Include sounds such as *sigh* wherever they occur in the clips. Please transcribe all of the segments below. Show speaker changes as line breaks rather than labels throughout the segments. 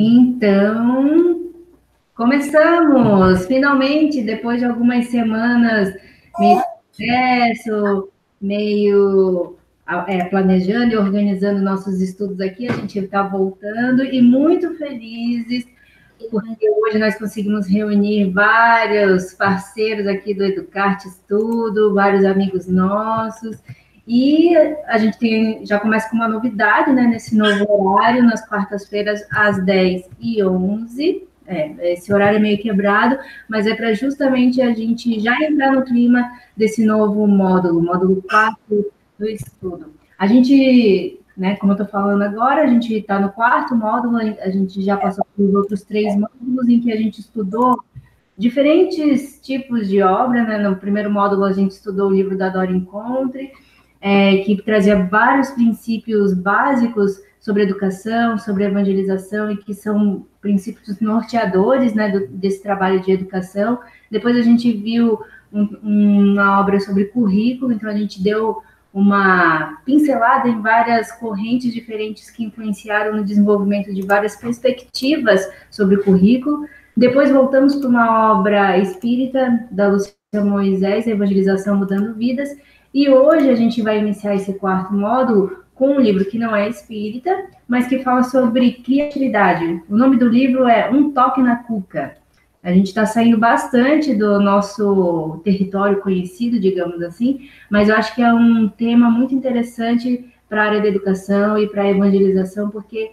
Então, começamos! Finalmente, depois de algumas semanas meio sucesso, meio é, planejando e organizando nossos estudos aqui, a gente está voltando e muito felizes, porque hoje nós conseguimos reunir vários parceiros aqui do Educarte Estudo, vários amigos nossos, e a gente tem, já começa com uma novidade, né, nesse novo horário, nas quartas-feiras, às 10 e 11. É, esse horário é meio quebrado, mas é para justamente a gente já entrar no clima desse novo módulo, módulo 4 do estudo. A gente, né, como eu estou falando agora, a gente está no quarto módulo, a gente já passou pelos outros três módulos em que a gente estudou diferentes tipos de obra, né? No primeiro módulo a gente estudou o livro da Dora Encontre, é, que trazia vários princípios básicos sobre educação, sobre evangelização, e que são princípios norteadores né, do, desse trabalho de educação. Depois a gente viu um, uma obra sobre currículo, então a gente deu uma pincelada em várias correntes diferentes que influenciaram no desenvolvimento de várias perspectivas sobre o currículo. Depois voltamos para uma obra espírita da Lúcia Moisés, Evangelização Mudando Vidas, e hoje a gente vai iniciar esse quarto módulo com um livro que não é espírita, mas que fala sobre criatividade. O nome do livro é Um Toque na Cuca. A gente está saindo bastante do nosso território conhecido, digamos assim, mas eu acho que é um tema muito interessante para a área da educação e para a evangelização, porque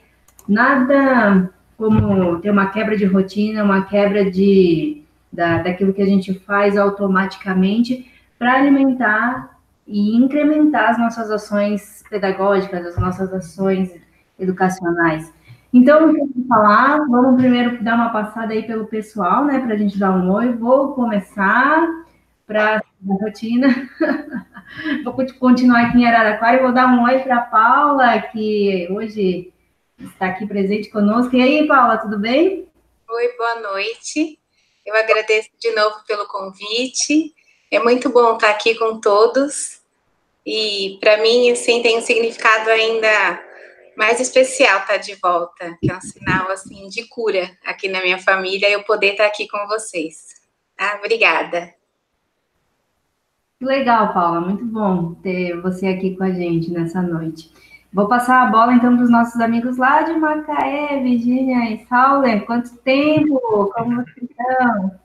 nada como ter uma quebra de rotina, uma quebra de, da, daquilo que a gente faz automaticamente para alimentar e incrementar as nossas ações pedagógicas, as nossas ações educacionais. Então, vamos falar, vamos primeiro dar uma passada aí pelo pessoal, né, para a gente dar um oi. Vou começar para a rotina. *laughs* vou continuar aqui em Araraquara e vou dar um oi para a Paula, que hoje está aqui presente conosco. E aí, Paula, tudo bem?
Oi, boa noite. Eu agradeço de novo pelo convite. É muito bom estar aqui com todos. E para mim, assim, tem um significado ainda mais especial estar de volta, que é um sinal assim de cura aqui na minha família eu poder estar aqui com vocês. Tá? Obrigada.
Legal, Paula, muito bom ter você aqui com a gente nessa noite. Vou passar a bola então para os nossos amigos lá de Macaé, Virgínia e Sauler. Quanto tempo? Como vocês estão?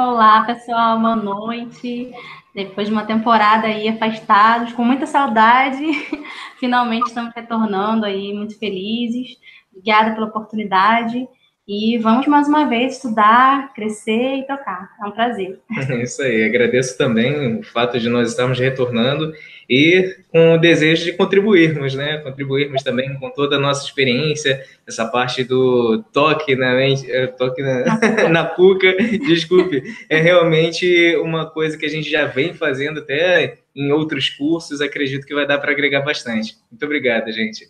Olá, pessoal, boa noite. Depois de uma temporada aí afastados, com muita saudade, *laughs* finalmente estamos retornando aí, muito felizes. Obrigada pela oportunidade. E vamos mais uma vez estudar, crescer e tocar. É um prazer. *laughs*
É isso aí. Agradeço também o fato de nós estarmos retornando e com o desejo de contribuirmos, né? Contribuirmos também com toda a nossa experiência, essa parte do toque na mente, é, toque na, *laughs* na cuca, desculpe, é realmente uma coisa que a gente já vem fazendo até em outros cursos, acredito que vai dar para agregar bastante. Muito obrigado, gente.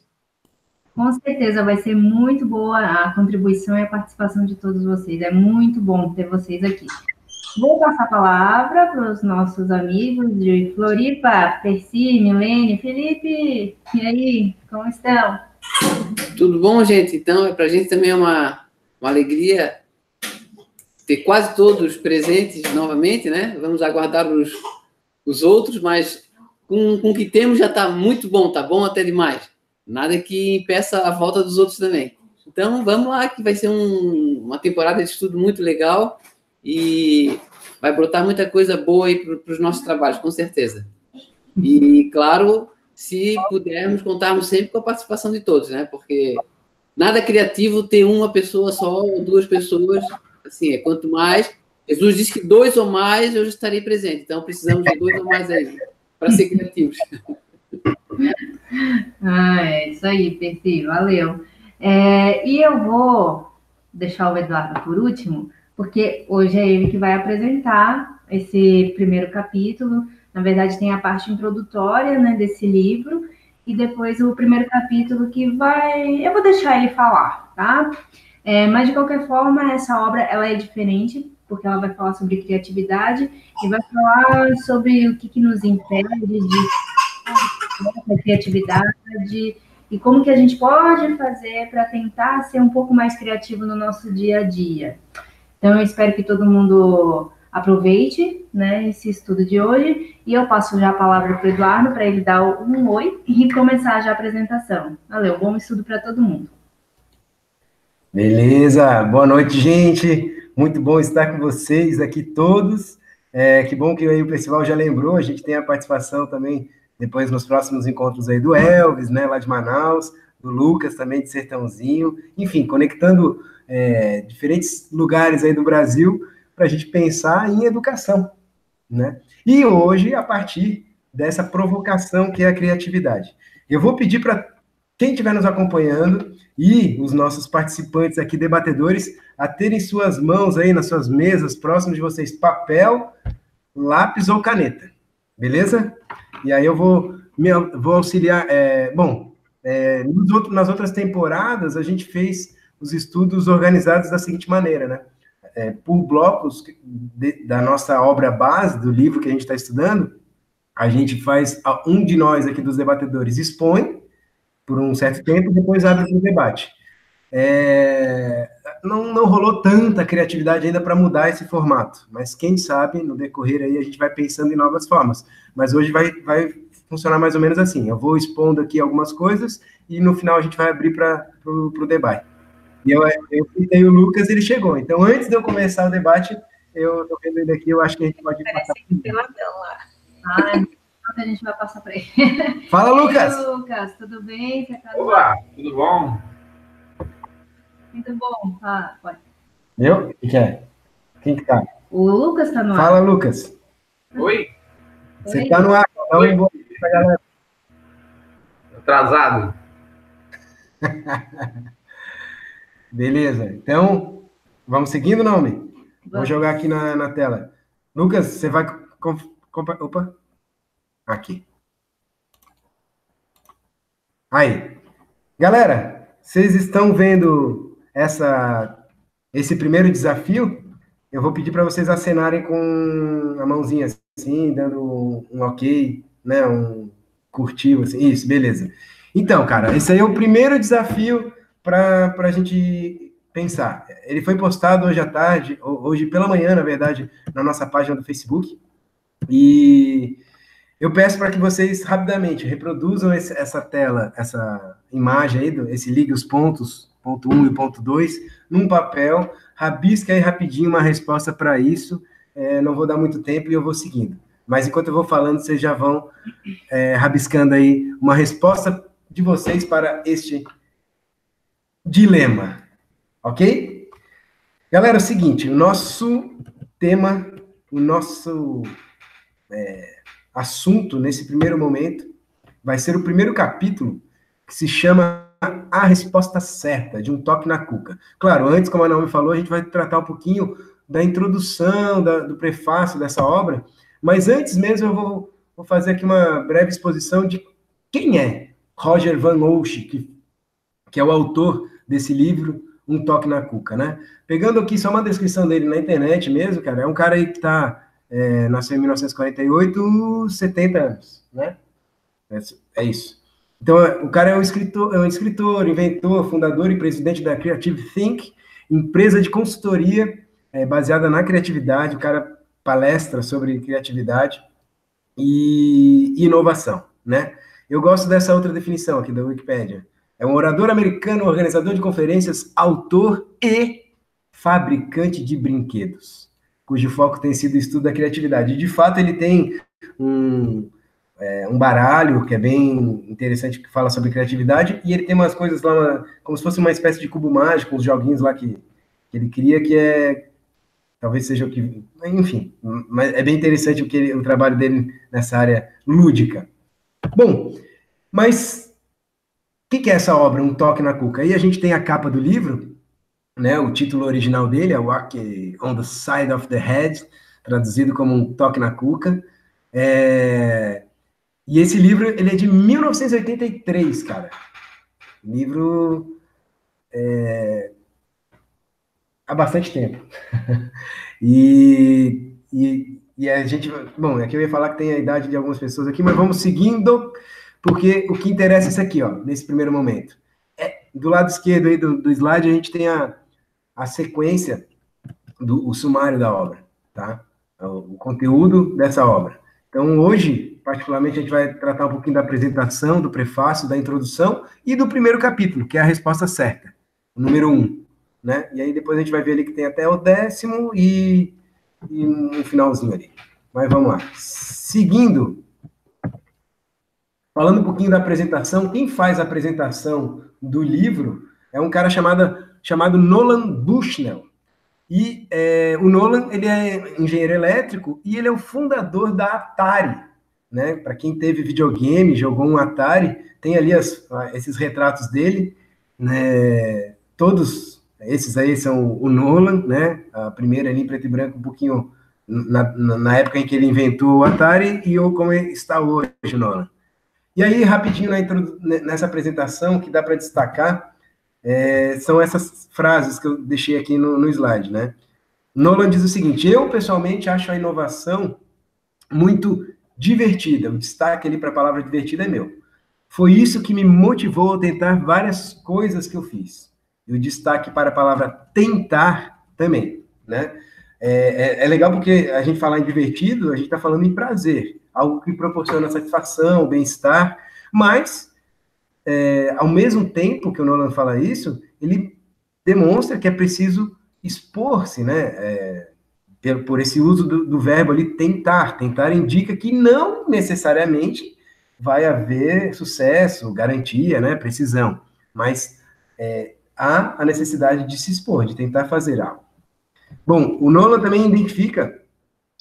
Com certeza vai ser muito boa a contribuição e a participação de todos vocês. É muito bom ter vocês aqui. Vou passar a palavra para os nossos amigos de Floripa, Percy, Milene, Felipe. E aí, como estão?
Tudo bom, gente? Então, para a gente também é uma, uma alegria ter quase todos presentes novamente, né? Vamos aguardar os, os outros, mas com, com o que temos já está muito bom, tá bom até demais. Nada que impeça a volta dos outros também. Então, vamos lá, que vai ser um, uma temporada de estudo muito legal e vai brotar muita coisa boa aí para os nossos trabalhos, com certeza. E, claro, se pudermos, contarmos sempre com a participação de todos, né? Porque nada criativo ter uma pessoa só ou duas pessoas. Assim, é quanto mais. Jesus disse que dois ou mais eu estarei presente. Então, precisamos de dois ou mais aí para ser criativos. *laughs*
Ah, é isso aí, Percy, valeu. É, e eu vou deixar o Eduardo por último, porque hoje é ele que vai apresentar esse primeiro capítulo. Na verdade, tem a parte introdutória né, desse livro, e depois o primeiro capítulo que vai. Eu vou deixar ele falar, tá? É, mas de qualquer forma, essa obra ela é diferente, porque ela vai falar sobre criatividade e vai falar sobre o que, que nos impede de criatividade e como que a gente pode fazer para tentar ser um pouco mais criativo no nosso dia a dia. Então, eu espero que todo mundo aproveite né, esse estudo de hoje e eu passo já a palavra para o Eduardo para ele dar um oi e começar já a apresentação. Valeu, bom estudo para todo mundo.
Beleza, boa noite, gente. Muito bom estar com vocês aqui todos. É, que bom que aí o pessoal já lembrou, a gente tem a participação também depois nos próximos encontros aí do Elvis, né, lá de Manaus, do Lucas também de Sertãozinho, enfim, conectando é, diferentes lugares aí do Brasil para a gente pensar em educação, né? E hoje, a partir dessa provocação que é a criatividade. Eu vou pedir para quem estiver nos acompanhando e os nossos participantes aqui, debatedores, a terem suas mãos aí nas suas mesas, próximos de vocês, papel, lápis ou caneta. Beleza? E aí eu vou, me, vou auxiliar. É, bom, é, nas outras temporadas, a gente fez os estudos organizados da seguinte maneira, né? É, por blocos de, da nossa obra base, do livro que a gente está estudando, a gente faz, um de nós aqui dos debatedores expõe por um certo tempo, depois abre o debate. É, não, não rolou tanta criatividade ainda para mudar esse formato, mas quem sabe no decorrer aí a gente vai pensando em novas formas. Mas hoje vai, vai funcionar mais ou menos assim: eu vou expondo aqui algumas coisas e no final a gente vai abrir para o debate. E eu, eu citei o Lucas, ele chegou. Então, antes de eu começar o debate, eu estou vendo ele aqui, eu acho que a gente pode
Parece passar. Que lá.
Ai, a gente vai passar para ele.
Fala, Lucas!
Oi, Lucas, tudo bem? Você
tá Olá, tudo bom?
Muito bom. Ah, pode.
Eu? O que é? Quem que tá?
O Lucas tá no
ar. Fala, Lucas.
Oi.
Você Oi. tá no ar. Dá um boa pra galera.
Atrasado. *laughs*
Beleza. Então, vamos seguindo, nome? Vou jogar aqui na, na tela. Lucas, você vai... Opa. Aqui. Aí. Galera, vocês estão vendo essa, esse primeiro desafio? Eu vou pedir para vocês acenarem com a mãozinha assim, dando um ok, né? Um curtiu, assim. Isso, beleza. Então, cara, esse aí é o primeiro desafio para a gente pensar. Ele foi postado hoje à tarde, hoje pela manhã, na verdade, na nossa página do Facebook. E eu peço para que vocês rapidamente reproduzam esse, essa tela, essa imagem aí, esse ligue os pontos, ponto 1 um e ponto 2, num papel, rabisca aí rapidinho uma resposta para isso. É, não vou dar muito tempo e eu vou seguindo. Mas enquanto eu vou falando, vocês já vão é, rabiscando aí uma resposta de vocês para este dilema. Ok? Galera, é o seguinte: o nosso tema, o nosso. É, assunto nesse primeiro momento vai ser o primeiro capítulo que se chama A Resposta Certa, de um toque na cuca. Claro, antes, como a Naomi falou, a gente vai tratar um pouquinho da introdução, da, do prefácio dessa obra, mas antes mesmo eu vou, vou fazer aqui uma breve exposição de quem é Roger Van Oesch, que, que é o autor desse livro, Um Toque na Cuca, né? Pegando aqui só uma descrição dele na internet mesmo, cara, é um cara aí que está é, nasceu em 1948, 70 anos, né? É, é isso. Então, o cara é um escritor, é um escritor, inventor, fundador e presidente da Creative Think, empresa de consultoria é, baseada na criatividade. O cara palestra sobre criatividade e inovação, né? Eu gosto dessa outra definição aqui da Wikipedia. É um orador americano, organizador de conferências, autor e fabricante de brinquedos cujo foco tem sido o estudo da criatividade. E, de fato, ele tem um, é, um baralho que é bem interessante, que fala sobre criatividade, e ele tem umas coisas lá, como se fosse uma espécie de cubo mágico, uns joguinhos lá que, que ele cria, que é. Talvez seja o que. Enfim, mas é bem interessante o, que ele, o trabalho dele nessa área lúdica. Bom, mas o que, que é essa obra, Um Toque na Cuca? Aí a gente tem a capa do livro, né? O título original dele é Walk on the Side of the Head, traduzido como um toque na cuca. É... E esse livro ele é de 1983, cara. Livro é... há bastante tempo. *laughs* e, e, e, a gente, bom, aqui eu ia falar que tem a idade de algumas pessoas aqui, mas vamos seguindo. porque o que interessa é isso aqui, ó, nesse primeiro momento. É, do lado esquerdo aí do, do slide, a gente tem a, a sequência do o sumário da obra, tá? O, o conteúdo dessa obra. Então, hoje, particularmente, a gente vai tratar um pouquinho da apresentação, do prefácio, da introdução e do primeiro capítulo, que é a resposta certa, o número um, né? E aí depois a gente vai ver ali que tem até o décimo e, e um finalzinho ali. Mas vamos lá. Seguindo, falando um pouquinho da apresentação, quem faz a apresentação do livro é um cara chamado, chamado Nolan Bushnell. E é, o Nolan, ele é engenheiro elétrico e ele é o fundador da Atari, né? Para quem teve videogame, jogou um Atari, tem ali as, esses retratos dele, né? Todos esses aí são o Nolan, né? A primeira ali em preto e branco, um pouquinho na, na época em que ele inventou o Atari e ou como está hoje, Nolan. E aí, rapidinho nessa apresentação, que dá para destacar, é, são essas frases que eu deixei aqui no, no slide, né? Nolan diz o seguinte: eu pessoalmente acho a inovação muito divertida. O destaque ali para a palavra divertida é meu. Foi isso que me motivou a tentar várias coisas que eu fiz. E o destaque para a palavra tentar também, né? É, é, é legal porque a gente falar em divertido, a gente está falando em prazer, algo que proporciona satisfação, bem-estar, mas é, ao mesmo tempo que o Nolan fala isso, ele demonstra que é preciso expor-se, né? Por, por, esse uso do, do, verbo ali tentar. Tentar indica que não necessariamente vai haver sucesso, garantia, né? Precisão. Mas é, há a necessidade de se expor, de tentar fazer algo. Bom, o Nolan também identifica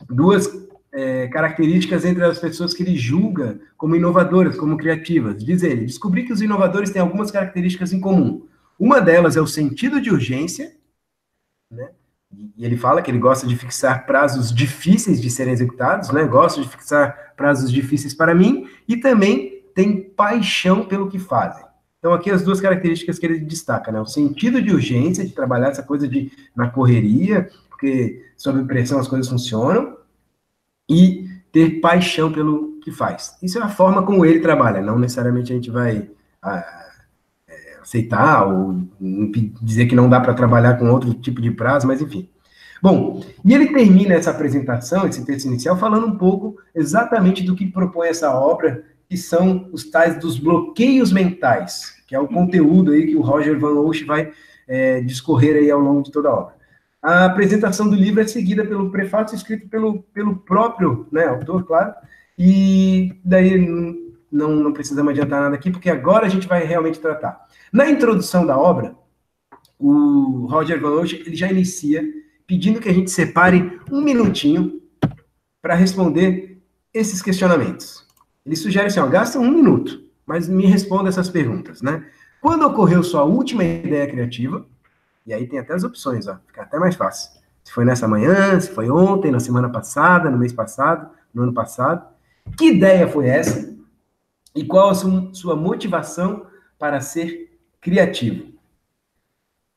duas é, características entre as pessoas que ele julga como inovadoras, como criativas. Diz ele: descobri que os inovadores têm algumas características em comum. Uma delas é o sentido de urgência, né? E ele fala que ele gosta de fixar prazos difíceis de serem executados, né? Gosta de fixar prazos difíceis para mim e também tem paixão pelo que fazem. Então, aqui as duas características que ele destaca, né? O sentido de urgência, de trabalhar essa coisa de na correria, porque sob pressão as coisas funcionam, e ter paixão pelo que faz. Isso é a forma como ele trabalha, não necessariamente a gente vai ah, aceitar ou dizer que não dá para trabalhar com outro tipo de prazo, mas enfim. Bom, e ele termina essa apresentação, esse texto inicial, falando um pouco exatamente do que propõe essa obra, que são os tais dos bloqueios mentais, que é o conteúdo aí que o Roger Van Osch vai é, discorrer aí ao longo de toda a obra. A apresentação do livro é seguida pelo prefácio escrito pelo, pelo próprio né, autor, claro, e daí não, não precisamos adiantar nada aqui, porque agora a gente vai realmente tratar. Na introdução da obra, o Roger Van Osch, ele já inicia pedindo que a gente separe um minutinho para responder esses questionamentos. Ele sugere assim, ó, gasta um minuto, mas me responda essas perguntas, né? Quando ocorreu sua última ideia criativa? E aí tem até as opções, ó, fica até mais fácil. Se foi nessa manhã, se foi ontem, na semana passada, no mês passado, no ano passado. Que ideia foi essa? E qual a sua motivação para ser criativo?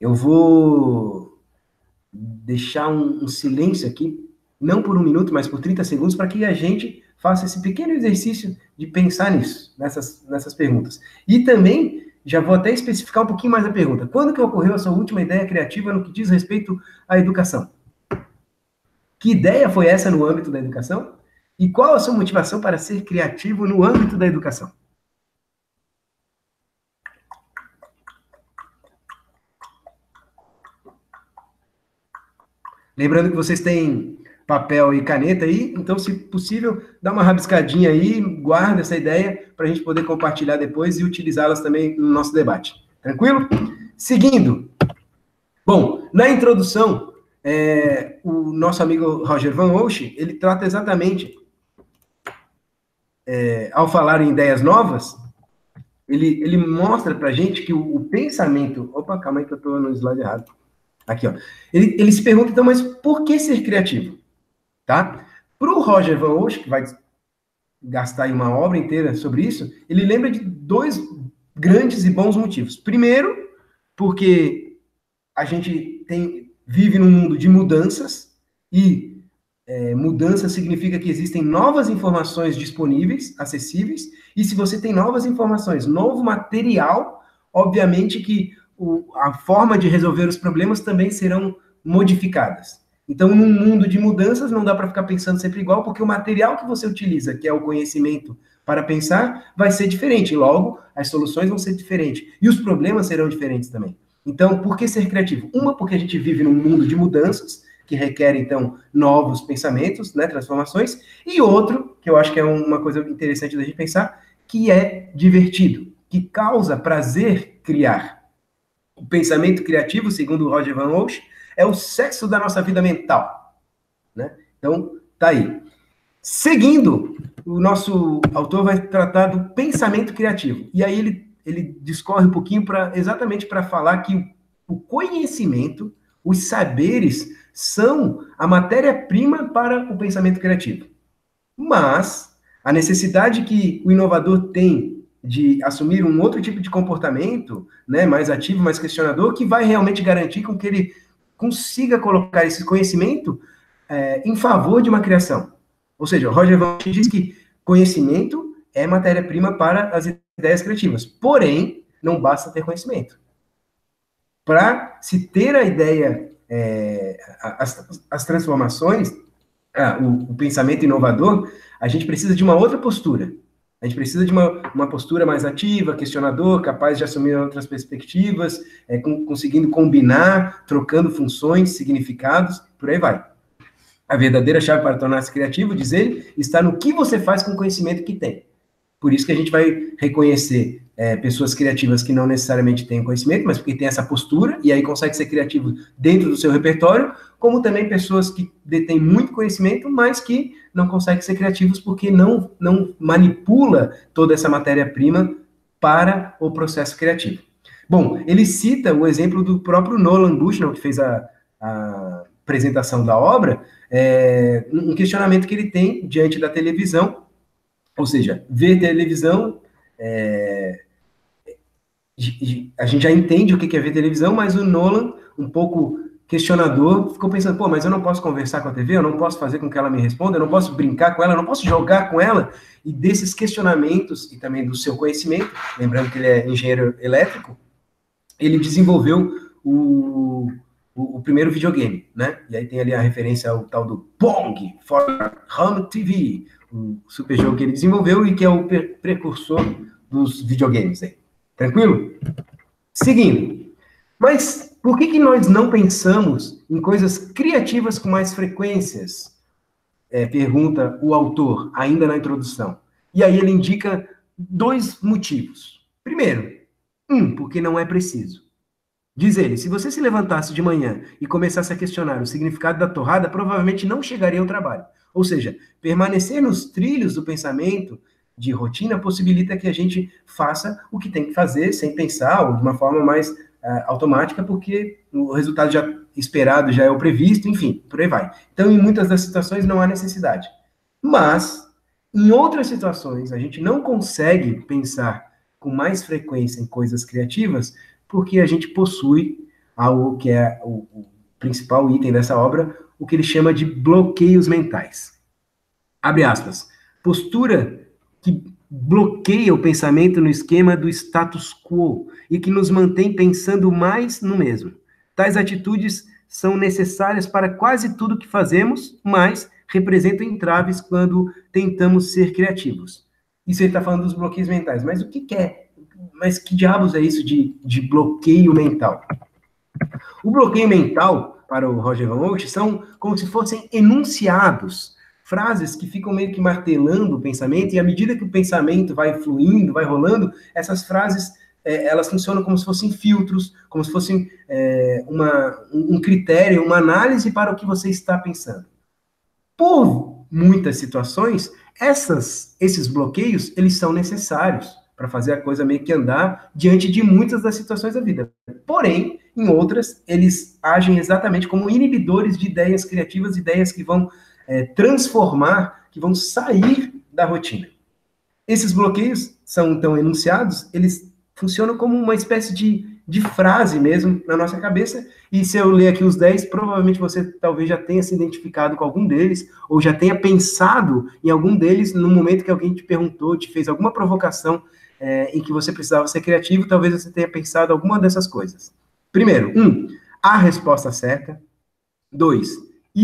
Eu vou deixar um, silêncio aqui, não por um minuto, mas por 30 segundos, para que a gente faça esse pequeno exercício de pensar nisso, nessas, nessas perguntas. E também já vou até especificar um pouquinho mais a pergunta. Quando que ocorreu a sua última ideia criativa no que diz respeito à educação? Que ideia foi essa no âmbito da educação? E qual a sua motivação para ser criativo no âmbito da educação? Lembrando que vocês têm papel e caneta aí, então, se possível, dá uma rabiscadinha aí, guarda essa ideia para a gente poder compartilhar depois e utilizá-las também no nosso debate. Tranquilo? Seguindo. Bom, na introdução, é, o nosso amigo Roger Van Osch, ele trata exatamente, é, ao falar em ideias novas, ele, ele mostra para gente que o, o, pensamento... Opa, calma aí que eu estou no slide errado. Aqui, ó. Ele, ele se pergunta, então, mas por que ser criativo? tá? Para o Roger Van Osch, que vai gastar uma obra inteira sobre isso, ele lembra de dois grandes e bons motivos. Primeiro, porque a gente tem, vive num mundo de mudanças e é, mudança significa que existem novas informações disponíveis, acessíveis, e se você tem novas informações, novo material, obviamente que o, a forma de resolver os problemas também serão modificadas. Então, num mundo de mudanças, não dá para ficar pensando sempre igual, porque o material que você utiliza, que é o conhecimento para pensar, vai ser diferente. Logo, as soluções vão ser diferentes. E os problemas serão diferentes também. Então, por que ser criativo? Uma, porque a gente vive num mundo de mudanças, que requer, então, novos pensamentos, né, transformações. E outro, que eu acho que é uma coisa interessante da gente pensar, que é divertido, que causa prazer criar. O pensamento criativo, segundo Roger Van Osch, é o sexo da nossa vida mental. Né? Então, tá aí. Seguindo, o nosso autor vai tratar do pensamento criativo. E aí ele, ele discorre um pouquinho para exatamente para falar que o conhecimento, os saberes, são a matéria-prima para o pensamento criativo. Mas a necessidade que o inovador tem de assumir um outro tipo de comportamento, né, mais ativo, mais questionador, que vai realmente garantir com que ele consiga colocar esse conhecimento é, em favor de uma criação. Ou seja, o Roger Van diz que conhecimento é matéria-prima para as ideias criativas. Porém, não basta ter conhecimento. Para se ter a ideia, é, as, as, transformações, ah, o, o pensamento inovador, a gente precisa de uma outra postura. A gente precisa de uma, uma postura mais ativa, questionador, capaz de assumir outras perspectivas, é, com, conseguindo combinar, trocando funções, significados, por aí vai. A verdadeira chave para tornar-se criativo, diz ele, está no que você faz com o conhecimento que tem. Por isso que a gente vai reconhecer é, pessoas criativas que não necessariamente têm conhecimento, mas porque tem essa postura, e aí consegue ser criativo dentro do seu repertório, como também pessoas que detêm muito conhecimento, mas que não conseguem ser criativos porque não, não manipula toda essa matéria-prima para o processo criativo. Bom, ele cita o exemplo do próprio Nolan Bushnell, que fez a, a apresentação da obra, é, um questionamento que ele tem diante da televisão, ou seja, ver televisão, é, a gente já entende o que é ver televisão, mas o Nolan, um pouco questionador, ficou pensando, pô, mas eu não posso conversar com a TV, eu não posso fazer com que ela me responda, eu não posso brincar com ela, eu não posso jogar com ela. E desses questionamentos e também do seu conhecimento, lembrando que ele é engenheiro elétrico, ele desenvolveu o, o, o primeiro videogame, né? E aí tem ali a referência ao tal do Pong for Home TV, o super jogo que ele desenvolveu e que é o precursor dos videogames aí. Tranquilo? Seguindo. Mas por que, que nós não pensamos em coisas criativas com mais frequências? É, pergunta o autor, ainda na introdução. E aí ele indica dois motivos. Primeiro, um, porque não é preciso. Diz ele: se você se levantasse de manhã e começasse a questionar o significado da torrada, provavelmente não chegaria ao trabalho. Ou seja, permanecer nos trilhos do pensamento de rotina possibilita que a gente faça o que tem que fazer sem pensar, ou de uma forma mais uh, automática, porque o resultado já esperado já é o previsto, enfim, por aí vai. Então, em muitas das situações não há necessidade. Mas, em outras situações, a gente não consegue pensar com mais frequência em coisas criativas, porque a gente possui algo que é o, o principal item dessa obra, o que ele chama de bloqueios mentais. Abre aspas. Postura que bloqueia o pensamento no esquema do status quo e que nos mantém pensando mais no mesmo. Tais atitudes são necessárias para quase tudo que fazemos, mas representam entraves quando tentamos ser criativos. Isso ele está falando dos bloqueios mentais. Mas o que, que é? Mas que diabos é isso de, de bloqueio mental? O bloqueio mental, para o Roger Van Oort, são como se fossem enunciados frases que ficam meio que martelando o pensamento, e à medida que o pensamento vai fluindo, vai rolando, essas frases é, elas funcionam como se fossem filtros, como se fossem é, uma, um critério, uma análise para o que você está pensando. Por muitas situações, essas, esses bloqueios, eles são necessários para fazer a coisa meio que andar diante de muitas das situações da vida. Porém, em outras, eles agem exatamente como inibidores de ideias criativas, ideias que vão é, transformar, que vão sair da rotina. Esses bloqueios são então enunciados, eles funcionam como uma espécie de de frase mesmo na nossa cabeça. E se eu ler aqui os 10, provavelmente você talvez já tenha se identificado com algum deles, ou já tenha pensado em algum deles no momento que alguém te perguntou, te fez alguma provocação é, em que você precisava ser criativo, talvez você tenha pensado alguma dessas coisas. Primeiro, um, a resposta certa. Dois,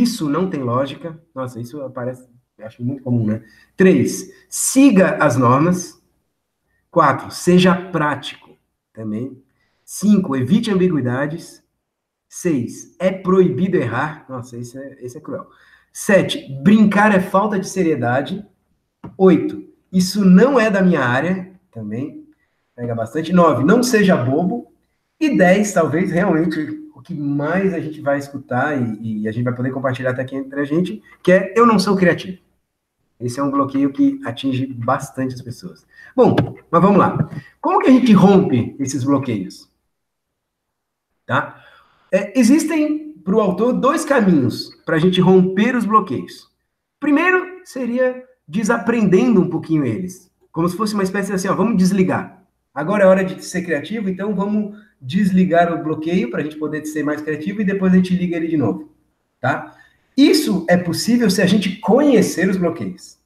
isso não tem lógica. Nossa, isso aparece, acho muito comum, né? Três, siga as normas. Quatro, seja prático também. Cinco, evite ambiguidades. Seis, é proibido errar. Nossa, esse é, esse é cruel. Sete, brincar é falta de seriedade. Oito, isso não é da minha área. Também pega bastante. Nove, não seja bobo. E dez, talvez realmente que mais a gente vai escutar e, e a gente vai poder compartilhar até aqui entre a gente, que é eu não sou criativo. Esse é um bloqueio que atinge bastante as pessoas. Bom, mas vamos lá. Como que a gente rompe esses bloqueios? Tá? É, existem, para o autor, dois caminhos para a gente romper os bloqueios. Primeiro seria desaprendendo um pouquinho eles. Como se fosse uma espécie assim, ó, vamos desligar. Agora é hora de ser criativo, então vamos desligar o bloqueio para a gente poder ser mais criativo e depois a gente liga ele de novo. Tá? Isso é possível se a gente conhecer os bloqueios.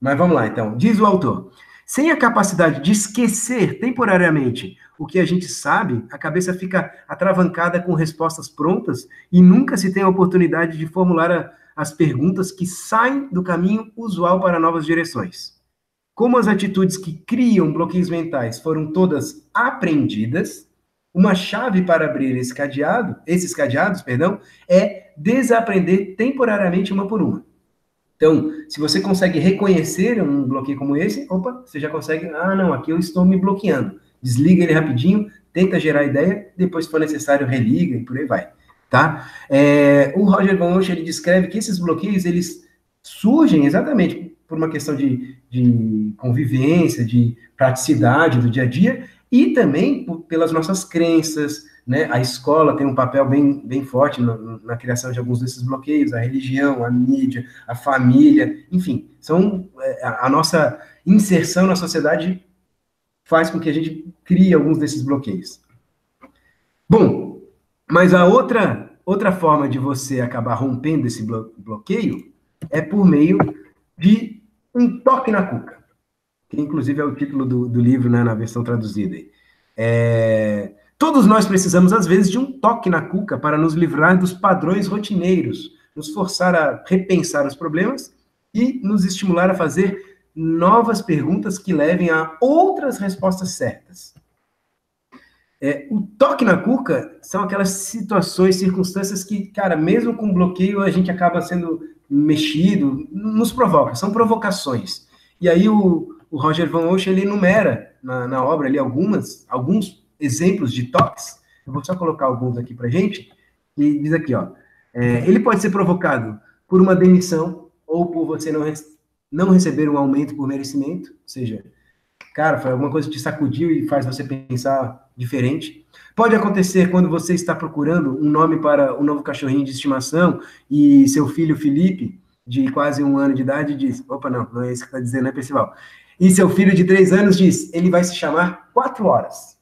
Mas vamos lá, então. Diz o autor. Sem a capacidade de esquecer temporariamente o que a gente sabe, a cabeça fica atravancada com respostas prontas e nunca se tem a oportunidade de formular a, as perguntas que saem do caminho usual para novas direções. Como as atitudes que criam bloqueios mentais foram todas aprendidas, uma chave para abrir esse cadeado, esses cadeados, perdão, é desaprender temporariamente uma por uma. Então, se você consegue reconhecer um bloqueio como esse, opa, você já consegue, ah, não, aqui eu estou me bloqueando. Desliga ele rapidinho, tenta gerar ideia, depois, se for necessário, religa e por aí vai, tá? É, o Roger Van Osch, ele descreve que esses bloqueios, eles surgem exatamente por uma questão de, de convivência, de praticidade do dia a dia, e também pelas nossas crenças, né? A escola tem um papel bem, bem forte na, na, criação de alguns desses bloqueios, a religião, a mídia, a família, enfim, são é, a, a nossa inserção na sociedade faz com que a gente crie alguns desses bloqueios. Bom, mas a outra outra forma de você acabar rompendo esse bloqueio é por meio de um toque na cuca, que inclusive é o título do, do livro né, na versão traduzida. É, Todos nós precisamos, às vezes, de um toque na cuca para nos livrar dos padrões rotineiros, nos forçar a repensar os problemas e nos estimular a fazer novas perguntas que levem a outras respostas certas. É, o toque na cuca são aquelas situações, circunstâncias que, cara, mesmo com bloqueio, a gente acaba sendo mexido, nos provoca, são provocações. E aí o, o Roger Van Osch, ele enumera na, na obra ali algumas, alguns exemplos de toques, eu vou só colocar alguns aqui para gente, e diz aqui, ó, é, ele pode ser provocado por uma demissão ou por você não, não receber um aumento por merecimento, ou seja, cara, foi alguma coisa que te sacudiu e faz você pensar diferente. Pode acontecer quando você está procurando um nome para um novo cachorrinho de estimação e seu filho Felipe, de quase um ano de idade, diz: opa, não, não é isso que está dizendo, né, Percival? E seu filho de três anos diz: ele vai se chamar quatro horas.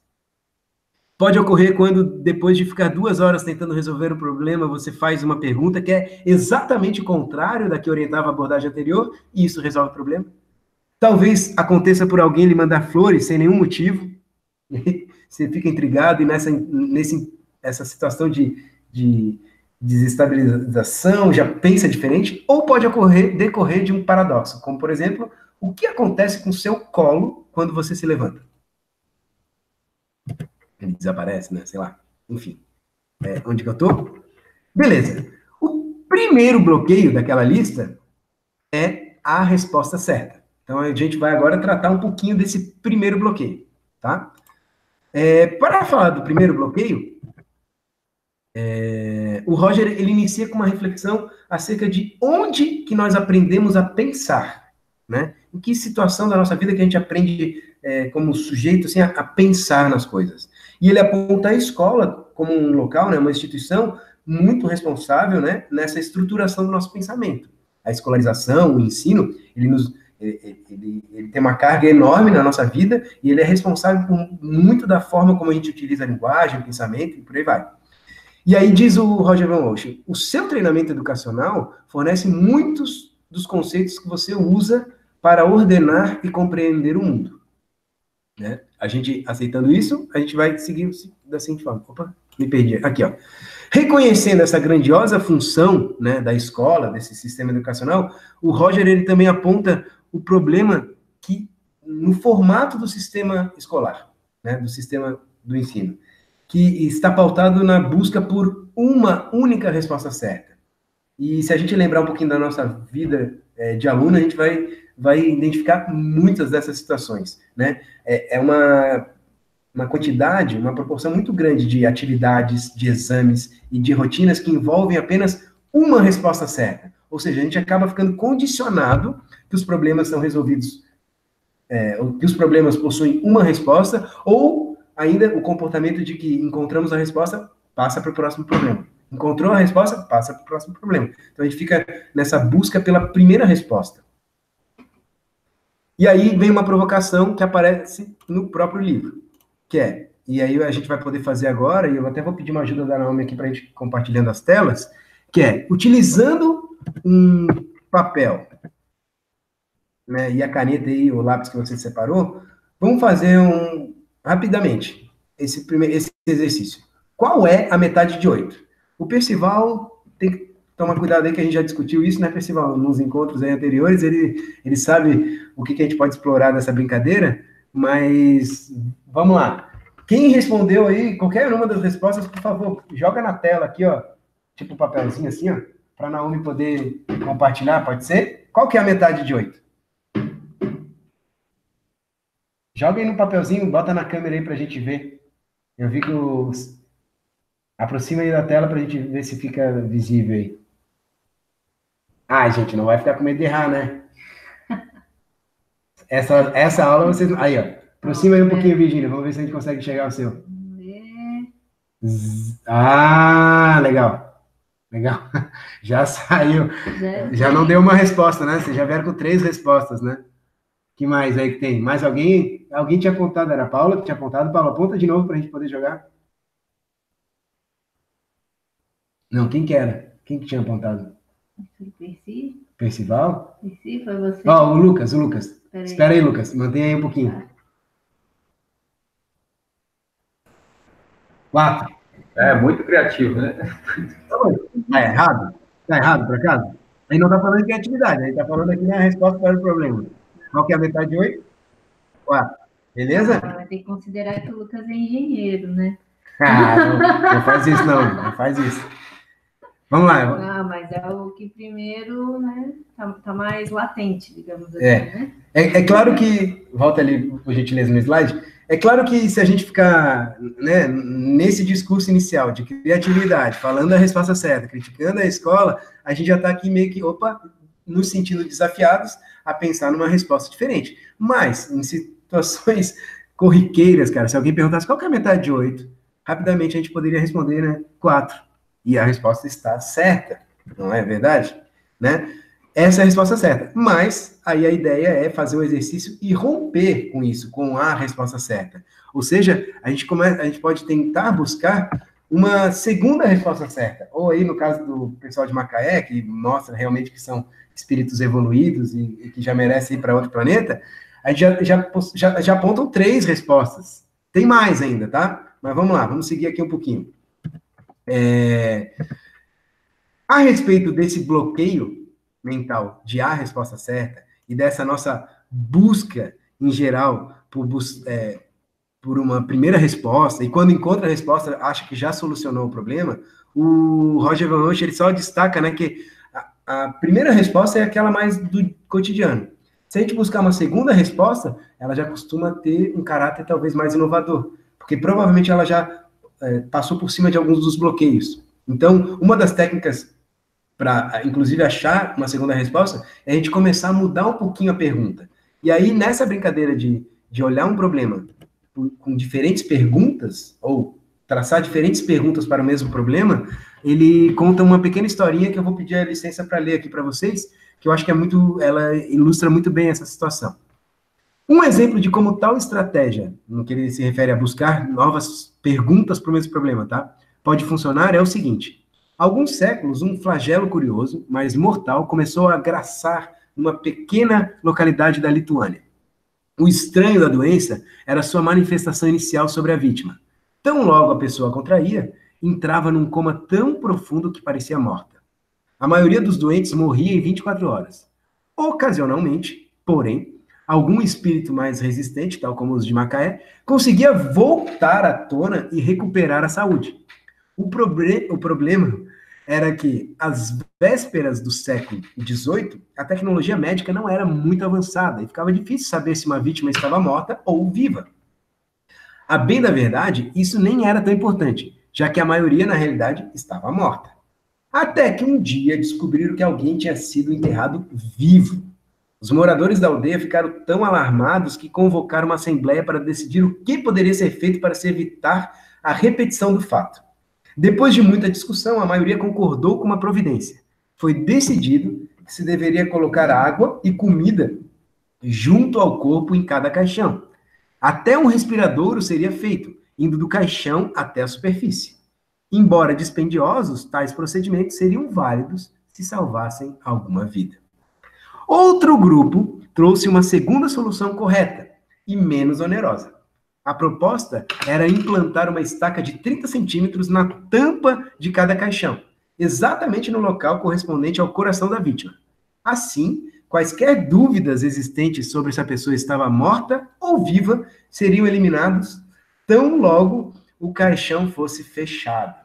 Pode ocorrer quando, depois de ficar duas horas tentando resolver o problema, você faz uma pergunta que é exatamente o contrário da que orientava a abordagem anterior, e isso resolve o problema. Talvez aconteça por alguém lhe mandar flores sem nenhum motivo, *laughs* você fica intrigado e nessa, nesse, essa situação de, de desestabilização já pensa diferente, ou pode ocorrer, decorrer de um paradoxo, como por exemplo, o que acontece com o seu colo quando você se levanta? ele desaparece, né? Sei lá. Enfim. É, onde que eu tô? Beleza. O primeiro bloqueio daquela lista é a resposta certa. Então a gente vai agora tratar um pouquinho desse primeiro bloqueio, tá? É, para falar do primeiro bloqueio, é, o Roger ele inicia com uma reflexão acerca de onde que nós aprendemos a pensar, né? Em que situação da nossa vida que a gente aprende é, como sujeito assim, a, a pensar nas coisas. E ele aponta a escola como um local, né, uma instituição muito responsável né, nessa estruturação do nosso pensamento. A escolarização, o ensino, ele nos, ele, ele, ele, tem uma carga enorme na nossa vida e ele é responsável por muito da forma como a gente utiliza a linguagem, o pensamento e por aí vai. E aí diz o Roger Van Ocean, o seu treinamento educacional fornece muitos dos conceitos que você usa para ordenar e compreender o mundo. Né? A gente aceitando isso, a gente vai seguir da seguinte forma. Opa, me perdi. Aqui, ó. Reconhecendo essa grandiosa função né, da escola, desse sistema educacional, o Roger ele também aponta o problema que no formato do sistema escolar, né, do sistema do ensino, que está pautado na busca por uma única resposta certa. E se a gente lembrar um pouquinho da nossa vida é, de aluno, a gente vai, vai identificar muitas dessas situações. Né? É, é uma, uma quantidade, uma proporção muito grande de atividades, de exames e de rotinas que envolvem apenas uma resposta certa. Ou seja, a gente acaba ficando condicionado que os problemas são resolvidos, é, que os problemas possuem uma resposta, ou ainda o comportamento de que encontramos a resposta, passa para o próximo problema. Encontrou a resposta, passa para o próximo problema. Então a gente fica nessa busca pela primeira resposta. E aí vem uma provocação que aparece no próprio livro, que é, e aí a gente vai poder fazer agora, e eu até vou pedir uma ajuda da Naomi aqui para a gente compartilhando as telas, que é, utilizando um papel né, e a caneta e o lápis que você separou, vamos fazer um rapidamente esse primeiro esse exercício. Qual é a metade de 8? O Percival tem que tomar cuidado aí que a gente já discutiu isso, né, Percival, nos encontros anteriores, ele, ele sabe o que, que a gente pode explorar dessa brincadeira, mas vamos lá. Quem respondeu aí, qualquer uma das respostas, por favor, joga na tela aqui, ó, tipo um papelzinho assim, ó, para Naomi poder compartilhar, pode ser? Qual que é a metade de 8? Joga aí no papelzinho, bota na câmera aí pra gente ver. Eu vi que os... Aproxima aí da tela pra gente ver se fica visível aí. Ai, gente, não vai ficar com medo de errar, né? Essa, essa aula vocês. Aí, ó. Aproxima aí um pouquinho, Virginia. Vamos ver se a gente consegue chegar ao seu. Ah, legal. Legal. *laughs* Já saiu. Já não deu uma resposta, né? Vocês já vieram com três respostas, né? que mais aí que tem? Mais alguém? Alguém tinha apontado, era a Paula que tinha apontado. Paula, aponta de novo para a gente poder jogar. Não, quem que era? Quem que tinha apontado?
Percy.
Percival?
Percy, foi você.
Ó, oh, o Lucas, o Lucas. Espera aí. Espera aí, Lucas. Mantenha aí um pouquinho. Tá. Quatro.
É, muito criativo, né?
Tá errado? Tá errado, por acaso? Aí não tá falando de criatividade, aí tá falando aqui na resposta para o problema. Qual que é a metade de 8? 4. Beleza?
Ah, vai ter que considerar que o Lucas é engenheiro, né?
Ah, não, não faz isso, não. Não faz isso. Vamos
lá. Ah, mas é o que primeiro, né? Tá, tá mais latente, digamos assim,
é.
né?
É, é claro que, volta ali, por gentileza, no slide, é claro que se a gente ficar né, nesse discurso inicial de criatividade, falando a resposta certa, criticando a escola, a gente já está aqui meio que, opa, nos sentindo desafiados a pensar numa resposta diferente. Mas, em situações *laughs* corriqueiras, cara, se alguém perguntasse qual é a metade de 8, rapidamente a gente poderia responder, né, 4. E a resposta está certa, não é verdade? Né? Essa é a resposta certa. Mas aí a ideia é fazer o exercício e romper com isso, com a resposta certa. Ou seja, a gente, come... a gente pode tentar buscar uma segunda resposta certa. Ou aí, no caso do pessoal de Macaé, que mostra realmente que são espíritos evoluídos e, e que já merecem ir para outro planeta, a gente já, já, já, já apontam três respostas. Tem mais ainda, tá? Mas vamos lá, vamos seguir aqui um pouquinho. É... A respeito desse bloqueio mental de a resposta certa e dessa nossa busca em geral por, é, por uma primeira resposta, e quando encontra a resposta acha que já solucionou o problema, o Roger Van Roche, ele só destaca né, que a primeira resposta é aquela mais do cotidiano. Se a gente buscar uma segunda resposta, ela já costuma ter um caráter talvez mais inovador, porque provavelmente ela já é, passou por cima de alguns dos bloqueios. Então, uma das técnicas para, inclusive, achar uma segunda resposta é a gente começar a mudar um pouquinho a pergunta. E aí, nessa brincadeira de, de olhar um problema com diferentes perguntas, ou traçar diferentes perguntas para o mesmo problema, ele conta uma pequena historinha que eu vou pedir a licença para ler aqui para vocês, que eu acho que é muito, ela ilustra muito bem essa situação. Um exemplo de como tal estratégia, no que ele se refere a buscar novas perguntas para o mesmo problema, tá? Pode funcionar é o seguinte: há alguns séculos, um flagelo curioso, mas mortal, começou a graçar numa pequena localidade da Lituânia. O estranho da doença era sua manifestação inicial sobre a vítima. Tão logo a pessoa contraía, entrava num coma tão profundo que parecia morta. A maioria dos doentes morria em 24 horas. Ocasionalmente, porém, algum espírito mais resistente, tal como os de Macaé, conseguia voltar à tona e recuperar a saúde. O, proble o problema era que, às vésperas do século XVIII, a tecnologia médica não era muito avançada e ficava difícil saber se uma vítima estava morta ou viva. A bem da verdade, isso nem era tão importante, já que a maioria, na realidade, estava morta. Até que um dia descobriram que alguém tinha sido enterrado vivo. Os moradores da aldeia ficaram tão alarmados que convocaram uma assembleia para decidir o que poderia ser feito para se evitar a repetição do fato. Depois de muita discussão, a maioria concordou com uma providência. Foi decidido que se deveria colocar água e comida junto ao corpo em cada caixão. Até um respiradouro seria feito, indo do caixão até a superfície. Embora dispendiosos, tais procedimentos seriam válidos se salvassem alguma vida. Outro grupo trouxe uma segunda solução correta e menos onerosa. A proposta era implantar uma estaca de 30 centímetros na tampa de cada caixão, exatamente no local correspondente ao coração da vítima. Assim, quaisquer dúvidas existentes sobre se a pessoa estava morta ou viva seriam eliminados tão logo o caixão fosse fechado.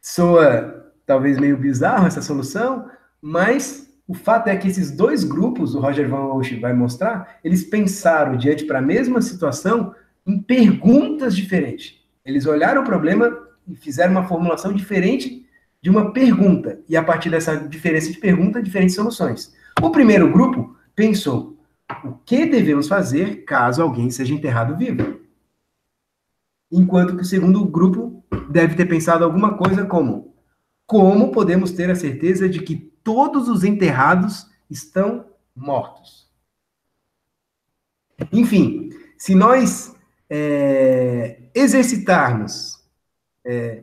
Soa talvez meio bizarro essa solução, mas o fato é que esses dois grupos, o Roger Van Osch vai mostrar, eles pensaram diante para a mesma situação em perguntas diferentes. Eles olharam o problema e fizeram uma formulação diferente de uma pergunta. E a partir dessa diferença de pergunta, diferentes soluções. O primeiro grupo pensou: o que devemos fazer caso alguém seja enterrado vivo? Enquanto que o segundo grupo deve ter pensado alguma coisa como: como podemos ter a certeza de que todos os enterrados estão mortos? Enfim, se nós é, exercitarmos é,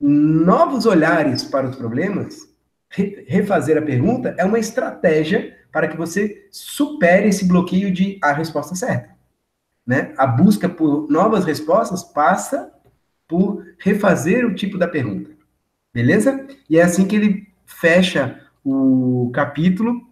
novos olhares para os problemas, refazer a pergunta é uma estratégia para que você supere esse bloqueio de a resposta certa. Né? A busca por novas respostas passa por refazer o tipo da pergunta. Beleza? E é assim que ele fecha o capítulo,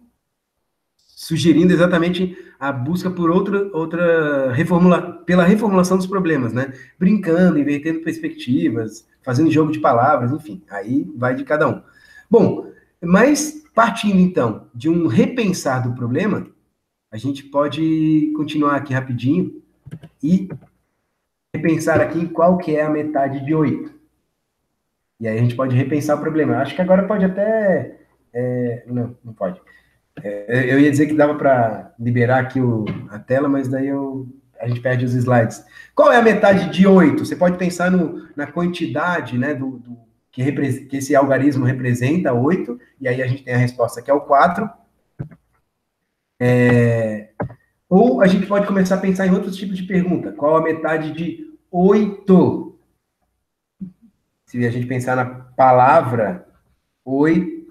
sugerindo exatamente a busca por outra, outra reformula, pela reformulação dos problemas, né? Brincando, invertendo perspectivas, fazendo jogo de palavras, enfim, aí vai de cada um. Bom, mas partindo então de um repensar do problema, a gente pode continuar aqui rapidinho e repensar aqui qual que é a metade de 8. E aí a gente pode repensar o problema. Acho que agora pode até. É, não, não pode. É, eu ia dizer que dava para liberar aqui o, a tela, mas daí eu, a gente perde os slides. Qual é a metade de 8? Você pode pensar no, na quantidade né, do, do que, que, esse algarismo representa, 8, e aí a gente tem a resposta que é o 4. É, ou a gente pode começar a pensar em outros tipos de pergunta. Qual a metade de 8? Se a gente pensar na palavra 8,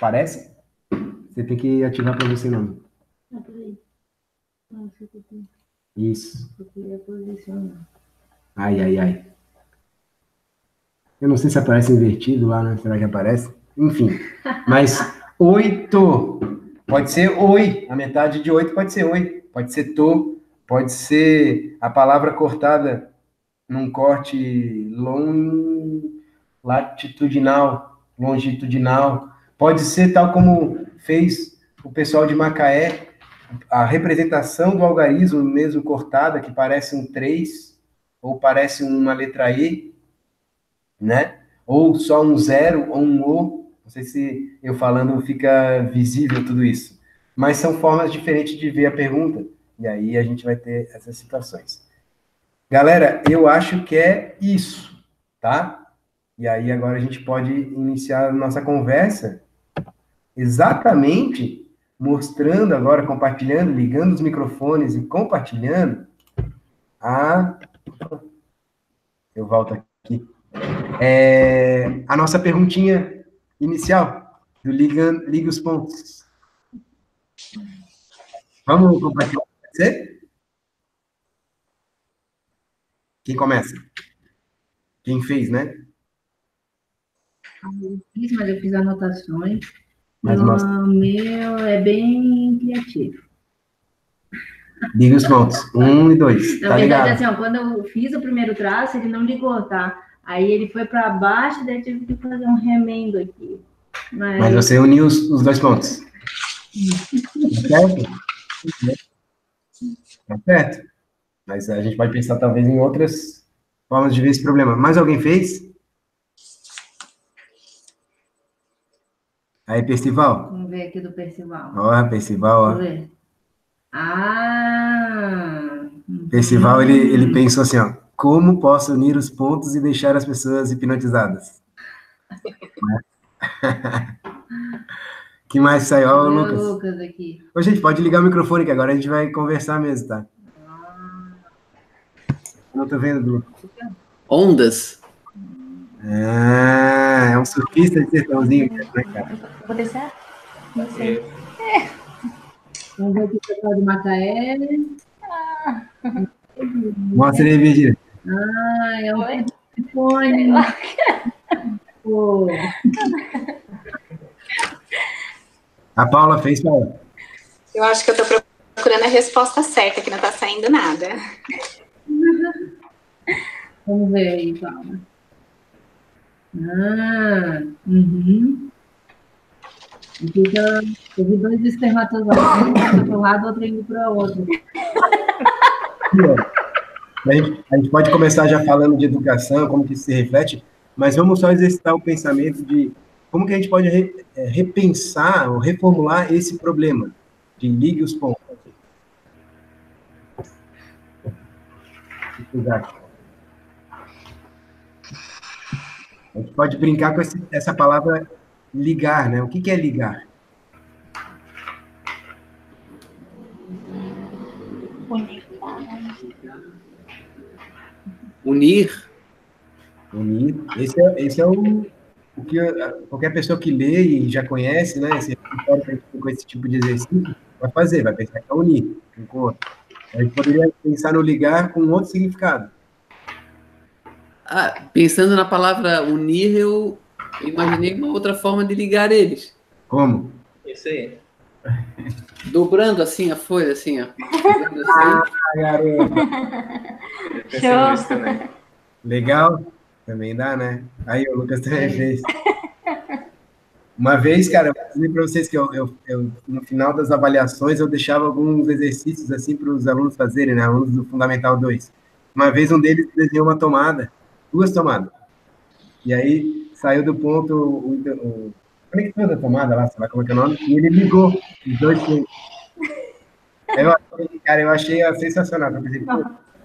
parece? Você tem que ativar para você não. Ah, peraí. Isso. Ai, ai, ai. Eu não sei se aparece invertido lá, né? Será que aparece? Enfim. *laughs* Mas oito. Pode ser oi. A metade de oito pode ser oi. Pode ser to. Pode ser a palavra cortada num corte long, latitudinal, longitudinal. Pode ser tal como fez o pessoal de Macaé, a representação do algarismo mesmo cortada, que parece um 3, ou parece uma letra E, né? Ou só um zero ou um O. Não sei se eu falando fica visível tudo isso. Mas são formas diferentes de ver a pergunta. E aí a gente vai ter essas situações. Galera, eu acho que é isso, tá? E aí agora a gente pode iniciar a nossa conversa exatamente mostrando agora, compartilhando, ligando os microfones e compartilhando a. Eu volto aqui. É, a nossa perguntinha inicial do Liga os Pontos. Vamos compartilhar com você? Quem começa? Quem fez, né?
Eu fiz, mas eu fiz anotações. Mas o meu é bem criativo.
Liga os pontos. Um e dois.
Na
tá
verdade,
ligado?
assim, ó, quando eu fiz o primeiro traço, ele não ligou, tá? Aí ele foi para baixo, daí eu tive que fazer um remendo aqui. Mas,
Mas você uniu os, os dois pontos. Tá certo? Tá certo. Mas a gente pode pensar talvez em outras formas de ver esse problema. Mais alguém fez? Aí, Percival.
Vamos ver aqui do Percival.
Ó, Percival,
Vamos
ó.
ver. Ah!
Percival, ele, ele pensou assim, ó. Como posso unir os pontos e deixar as pessoas hipnotizadas? *laughs* que mais saiu? Ó, Lucas.
Lucas aqui.
Ô, gente, pode ligar o microfone que agora a gente vai conversar mesmo, tá? Não tô vendo.
Ondas.
Ah, é um surfista de sertãozinho, né, cara?
Vou descer? Não sei.
Vamos ver aqui o pessoal de Macaé.
Mostra aí, Virgínia.
Ah, é um telefone. Pô.
A Paula fez, Paula.
Eu acho que eu tô procurando a resposta certa, que não tá saindo nada.
Vamos ver aí, Paula. Ah, uhum. Aqui tá, teve dois espermatozoides, um para um lado, outro indo para o outro.
A gente, a gente pode começar já falando de educação, como que isso se reflete, mas vamos só exercitar o pensamento de como que a gente pode re- é, repensar ou reformular esse problema de ligue os pontos. O A gente pode brincar com esse- essa palavra ligar, né? O que, que é ligar?
Unir.
Unir. Esse é, esse é o, o que qualquer pessoa que lê e já conhece, né? Esse repertório com esse tipo de exercício, vai fazer, vai pensar que é unir um. A gente poderia pensar no ligar com outro significado.
Ah, pensando na palavra unir, eu imaginei uma outra forma de ligar eles.
Como?
Isso aí.
Dobrando assim a folha, assim, ó. Assim.
Ah, garoto.
Show.
nisso também.
Legal? Também dá, né? Aí o Lucas também fez. Uma vez, cara, eu vou dizer para vocês que eu, eu, eu, no final das avaliações, eu deixava alguns exercícios assim para os alunos fazerem, né? Alunos do Fundamental 2. Uma vez um deles desenhou uma tomada, duas tomadas. E aí saiu do ponto o, o conector da tomada lá, sei lá como é que é o nome, e ele ligou os dois pontos. Eu, cara, eu achei sensacional. Eu pensei,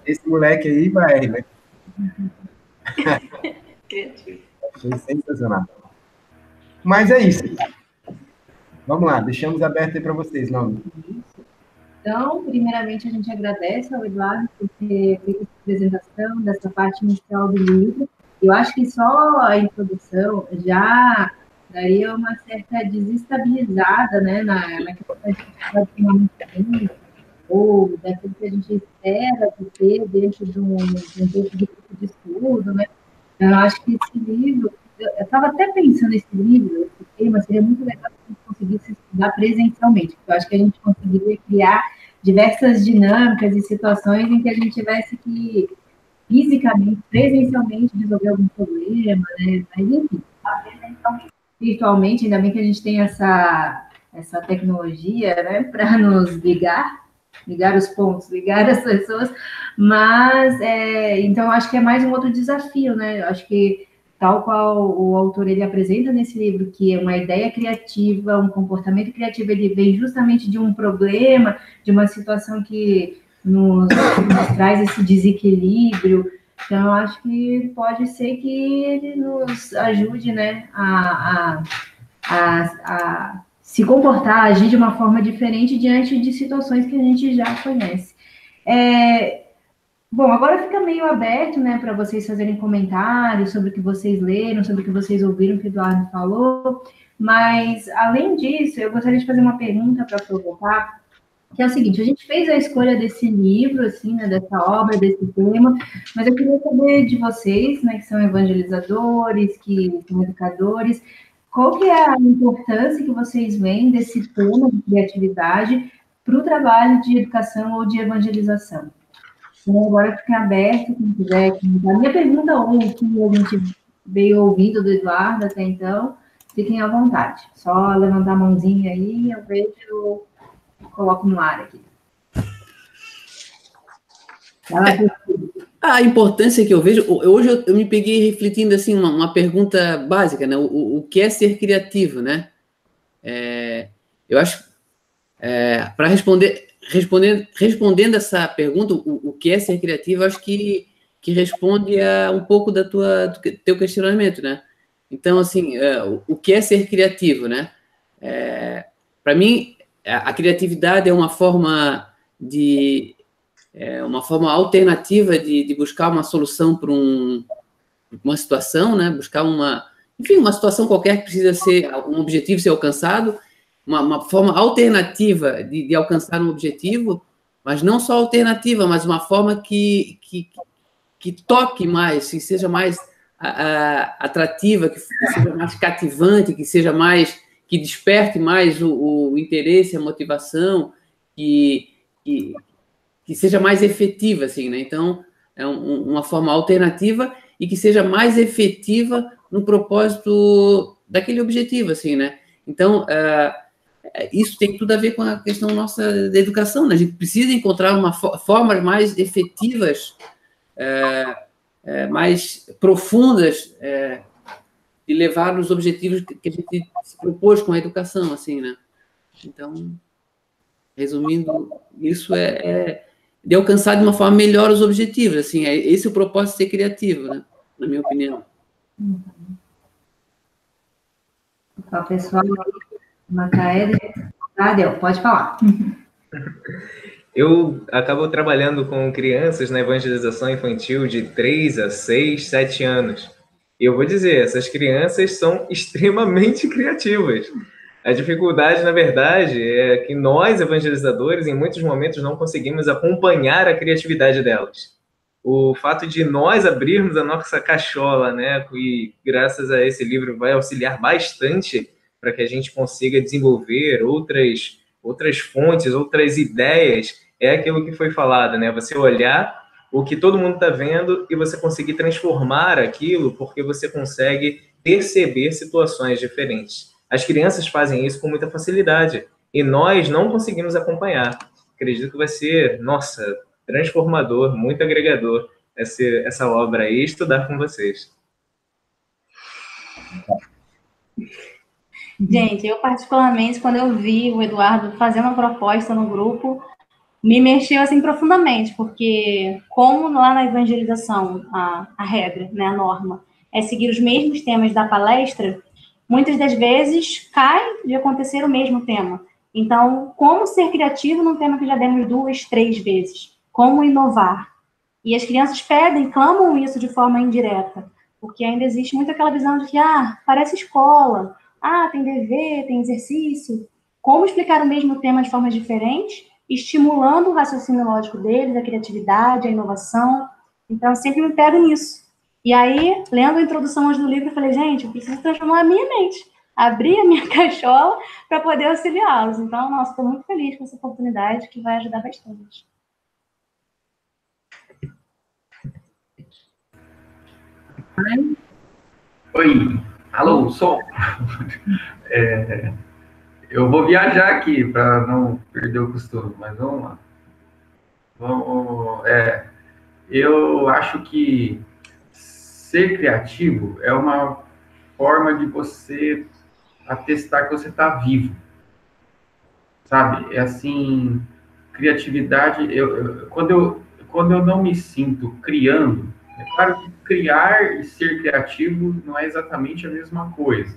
esse moleque aí vai, né?
Criativo. *laughs*
Achei sensacional. Mas é isso. Vamos lá, deixamos aberto aí para vocês, não?
Então, primeiramente, a gente agradece ao Eduardo por ter feito essa apresentação dessa parte inicial do livro. Eu acho que só a introdução já daria uma certa desestabilizada né, na, naquilo que a gente fala de uma ou daquilo que a gente espera de ter dentro de um, de um grupo de, estudo. Né? Eu acho que esse livro, eu estava até pensando nesse livro, esse tema, seria muito legal se a gente conseguisse estudar presencialmente, porque eu acho que a gente conseguiria criar diversas dinâmicas e situações em que a gente tivesse que fisicamente, presencialmente resolver algum problema, né? Mas enfim, virtualmente, ainda bem que a gente tem essa, essa tecnologia, né, *laughs* para nos ligar, ligar os pontos, ligar as pessoas, mas, é, então, eu acho que é mais um outro desafio, né, eu acho que, tal qual o autor, ele apresenta nesse livro, que é uma ideia criativa, um comportamento criativo, ele vem justamente de um problema, de uma situação que nos, nos traz esse desequilíbrio, Então, eu acho que pode ser que ele nos ajude né, a, a, a, a se comportar, agir de uma forma diferente diante de situações que a gente já conhece. É, bom, agora fica meio aberto, né, para vocês fazerem comentários sobre o que vocês leram, sobre o que vocês ouviram que o Eduardo falou. Mas, além disso, eu gostaria de fazer uma pergunta para provocar, que é o seguinte: a gente fez a escolha desse livro, assim, né, dessa obra, desse tema, mas eu queria saber de vocês, né, que são evangelizadores, que são educadores, qual que é a importância que vocês veem desse tema de criatividade para o trabalho de educação ou de evangelização? Então, agora fica aberto, quem quiser comentar. Minha pergunta, ou que a gente veio ouvindo do Eduardo até então, fiquem à vontade. Só levantar a mãozinha aí, eu vejo, coloco no ar aqui.
A importância que eu vejo, hoje eu, eu me peguei refletindo assim uma, uma pergunta básica, né? O, o, que é ser criativo, né? É, eu acho é, para responder, respondendo, respondendo essa pergunta, o, o que é ser criativo, acho que que responde a um pouco da tua do teu questionamento, né? Então, assim, é, o que é ser criativo, né? É, Para mim, a criatividade é uma forma de é uma forma alternativa de, de buscar uma solução para um, uma situação, né? Buscar uma, enfim, uma situação qualquer que precisa ser um objetivo ser alcançado, uma, uma forma alternativa de, de, alcançar um objetivo, mas não só alternativa, mas uma forma que, que, que toque mais, que seja mais atrativa, que seja mais cativante, que seja mais, que desperte mais o, o interesse, a motivação, que, que, que, seja mais efetiva, assim, né? Então, é um, uma forma alternativa e que seja mais efetiva no propósito daquele objetivo, assim, né? Então, uh, isso tem tudo a ver com a questão nossa da educação, né? A gente precisa encontrar uma formas mais efetivas uh, é, mais profundas é, de levar nos objetivos que a gente se propôs com a educação, assim, né? Então, resumindo, isso é, é de alcançar de uma forma melhor os objetivos, assim, é, esse é o propósito de ser criativo, né? Na minha opinião.
Então, pessoal, Macaé, Adel, pode falar.
Eu acabo trabalhando com crianças na evangelização infantil de 3 a 6, 7 anos. E eu vou dizer, essas crianças são *laughs* extremamente criativas. A dificuldade, na verdade, é que nós, evangelizadores, em muitos momentos não conseguimos acompanhar a criatividade delas. O fato de nós abrirmos a nossa cachola, né, e graças a esse livro vai auxiliar bastante para que a gente consiga desenvolver outras outras fontes, outras ideias, é aquilo que foi falado, né? Você olhar o que todo mundo está vendo e você conseguir transformar aquilo porque você consegue perceber situações diferentes. As crianças fazem isso com muita facilidade e nós não conseguimos acompanhar. Acredito que vai ser, nossa, transformador, muito agregador essa, essa obra aí estudar com vocês.
Gente, eu particularmente, quando eu vi o Eduardo fazer uma proposta no grupo, me mexeu assim profundamente, porque como lá na evangelização a, a regra, né, a norma, é seguir os mesmos temas da palestra, muitas das vezes cai de acontecer o mesmo tema. Então, como ser criativo num tema que já demos duas, três vezes? Como inovar? E as crianças pedem, clamam isso de forma indireta, porque ainda existe muito aquela visão de que, ah, parece escola, ah, tem dever, tem exercício. Como explicar o mesmo tema de formas diferentes, estimulando o raciocínio lógico deles, a criatividade, a inovação. Então, eu sempre me pego nisso. E aí, lendo a introdução hoje do livro, eu falei, gente, eu preciso transformar a minha mente, abrir a minha *laughs* caixola para poder auxiliá-los. Então, nossa, estou muito feliz com essa oportunidade que vai ajudar bastante.
Oi, Alô, som. *laughs* É, eu vou viajar aqui para não perder o costume, mas vamos lá. Vamos, é, eu acho que ser criativo é uma forma de você atestar que você está vivo. Sabe? É assim, criatividade. Eu, eu, quando, eu, quando eu não me sinto criando, É claro que criar e ser criativo não é exatamente a mesma coisa.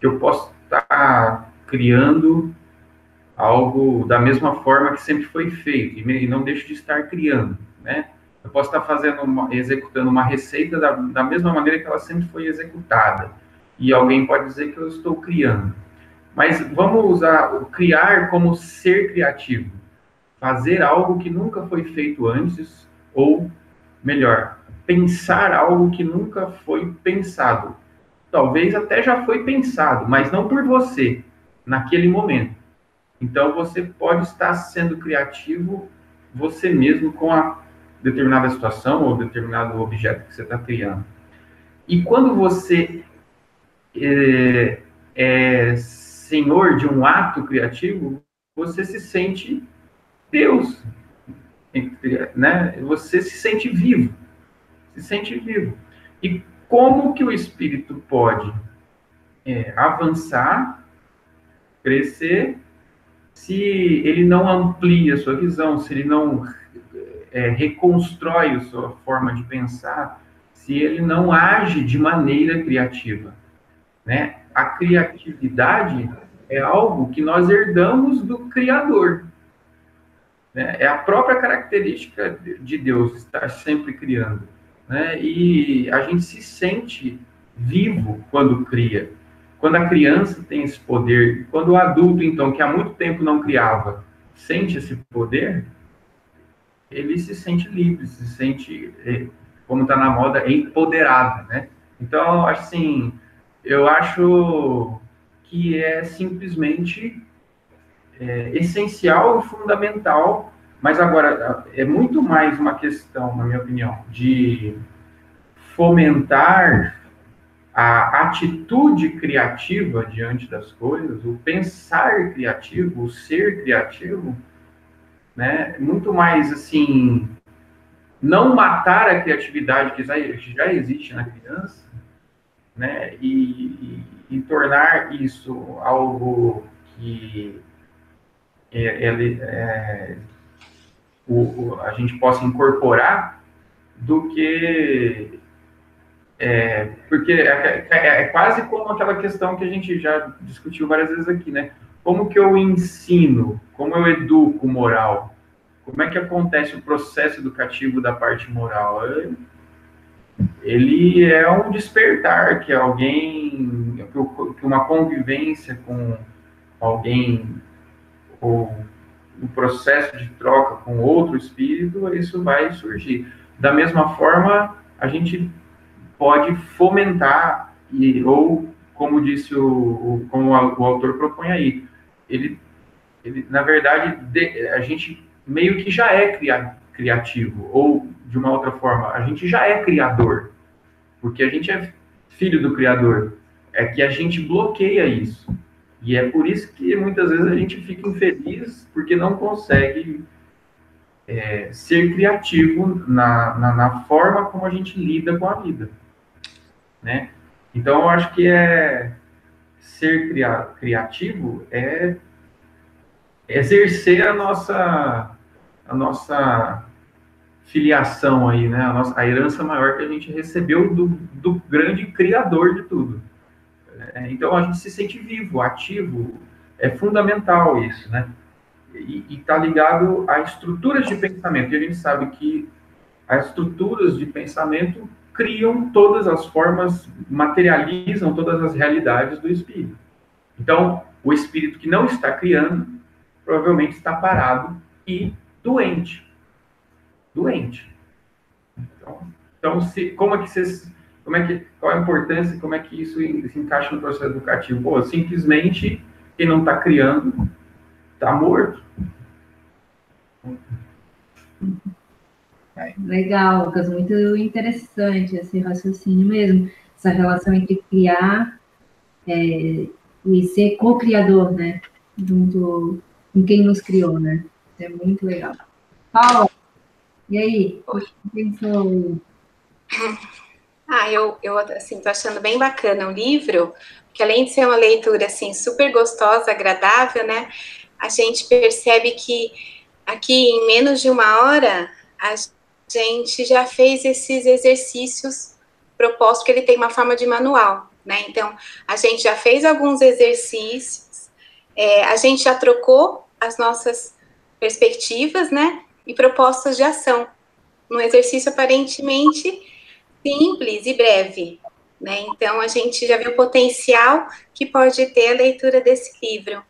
Eu posso estar criando algo da mesma forma que sempre foi feito e não deixo de estar criando, né? Eu posso estar fazendo, uma, executando uma receita da, da mesma maneira que ela sempre foi executada e alguém pode dizer que eu estou criando. Mas vamos usar o criar como ser criativo, fazer algo que nunca foi feito antes ou melhor, pensar algo que nunca foi pensado. Talvez até já foi pensado, mas não por você naquele momento. Então você pode estar sendo criativo você mesmo com a determinada situação ou determinado objeto que você está criando. E quando você é, é senhor de um ato criativo, você se sente Deus, né? Você se sente vivo, se sente vivo. E como que o espírito pode é, avançar, crescer se ele não amplia a sua visão, se ele não é, reconstrói a sua forma de pensar, se ele não age de maneira criativa, né? A criatividade é algo que nós herdamos do Criador. Né? É a própria característica de Deus estar sempre criando. Né? E a gente se sente vivo quando cria. Quando a criança tem esse poder, quando o adulto, então, que há muito tempo não criava, sente esse poder, ele se sente livre, se sente, eh, como está na moda, empoderado, né? Então, assim, eu acho que é simplesmente é, essencial e fundamental, mas agora é muito mais uma questão, na minha opinião, de fomentar a atitude criativa diante das coisas, o pensar criativo, o ser criativo, né? Muito mais assim, não matar a criatividade que já, existe na criança, né? E, e, e tornar isso algo que é, ele, é, o, a gente possa incorporar do que é, porque é, é, é, quase como aquela questão que a gente já discutiu várias vezes aqui, né? Como que eu ensino, como eu educo moral? Como é que acontece o processo educativo da parte moral? Ele é um despertar que alguém, que uma convivência com alguém, ou um processo de troca com outro espírito, isso vai surgir. Da mesma forma, a gente pode fomentar e ou como disse o, o como o autor propõe aí, ele, ele na verdade de, a gente meio que já é cria, criativo ou de uma outra forma a gente já é criador porque a gente é filho do criador é que a gente bloqueia isso e é por isso que muitas vezes a gente fica infeliz porque não consegue é, ser criativo na, na, na forma como a gente lida com a vida né? Então, eu acho que é ser cria, criativo é exercer a nossa a nossa filiação aí, né? A, nossa, a herança maior que a gente recebeu do, do grande criador de tudo. É, então, a gente se sente vivo, ativo, é fundamental isso, né? E está ligado a estruturas de pensamento. E a gente sabe que as estruturas de pensamento criam todas as formas, materializam todas as realidades do espírito. Então, o espírito que não está criando, provavelmente está parado e doente. Doente. Então, então se, como é que vocês, como é que, qual a importância, como é que isso se encaixa no processo educativo? Pô, simplesmente quem não está criando está morto.
Legal, Lucas, muito interessante esse raciocínio mesmo, essa relação entre criar é, e ser co-criador, né, junto com quem nos criou, né, é muito legal. Paula, e aí, o que pensou? *laughs*
Ah, eu, eu assim, tô achando bem bacana o livro, que além de ser uma leitura, assim, super gostosa, agradável, né, a gente percebe que aqui em menos de uma hora, a gente já fez esses exercícios propostos, que ele tem uma forma de manual, né? Então, a gente já fez alguns exercícios, é, a gente já trocou as nossas perspectivas, né? E propostas de ação, num exercício aparentemente simples e breve, né? Então, a gente já viu o potencial que pode ter a leitura desse livro.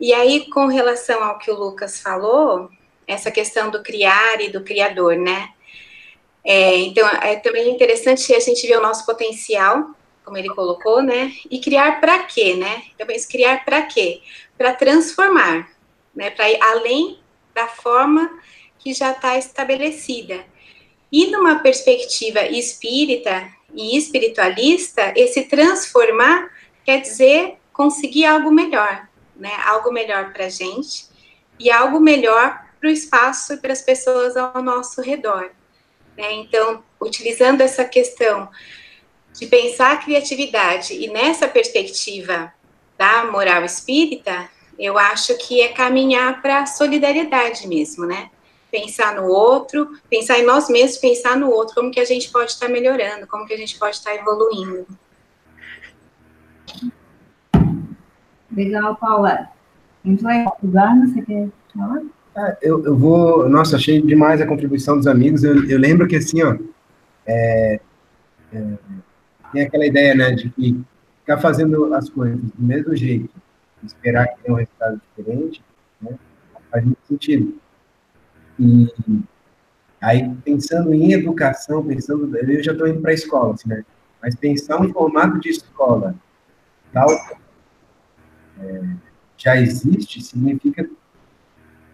E aí, com relação ao que o Lucas falou, essa questão do criar e do criador, né? É, então, é também interessante a gente ver o nosso potencial, como ele colocou, né? E criar para quê, né? Então, criar para quê? Para transformar, né? Para ir além da forma que já está estabelecida. E numa perspectiva espírita e espiritualista, esse transformar quer dizer conseguir algo melhor, né? Algo melhor para a gente e algo melhor para o espaço e para as pessoas ao nosso redor. Né? Então, utilizando essa questão de pensar a criatividade e nessa perspectiva da moral espírita, eu acho que é caminhar para a solidariedade mesmo, né? Pensar no outro, pensar em nós mesmos, pensar no outro, como que a gente pode estar melhorando, como que a gente pode estar evoluindo.
Legal, Paula. Muito legal. Eduardo, você quer falar?
É, eu, eu vou. Nossa, achei demais a contribuição dos amigos. Eu, eu lembro que, assim, ó. É, é, tem aquela ideia, né, de que ficar fazendo as coisas do mesmo jeito, esperar que tenha um resultado diferente, né, faz muito sentido. E aí, pensando em educação, pensando. Eu já estou indo para a escola, assim, né? Mas pensar um formato de escola tal é, já existe, significa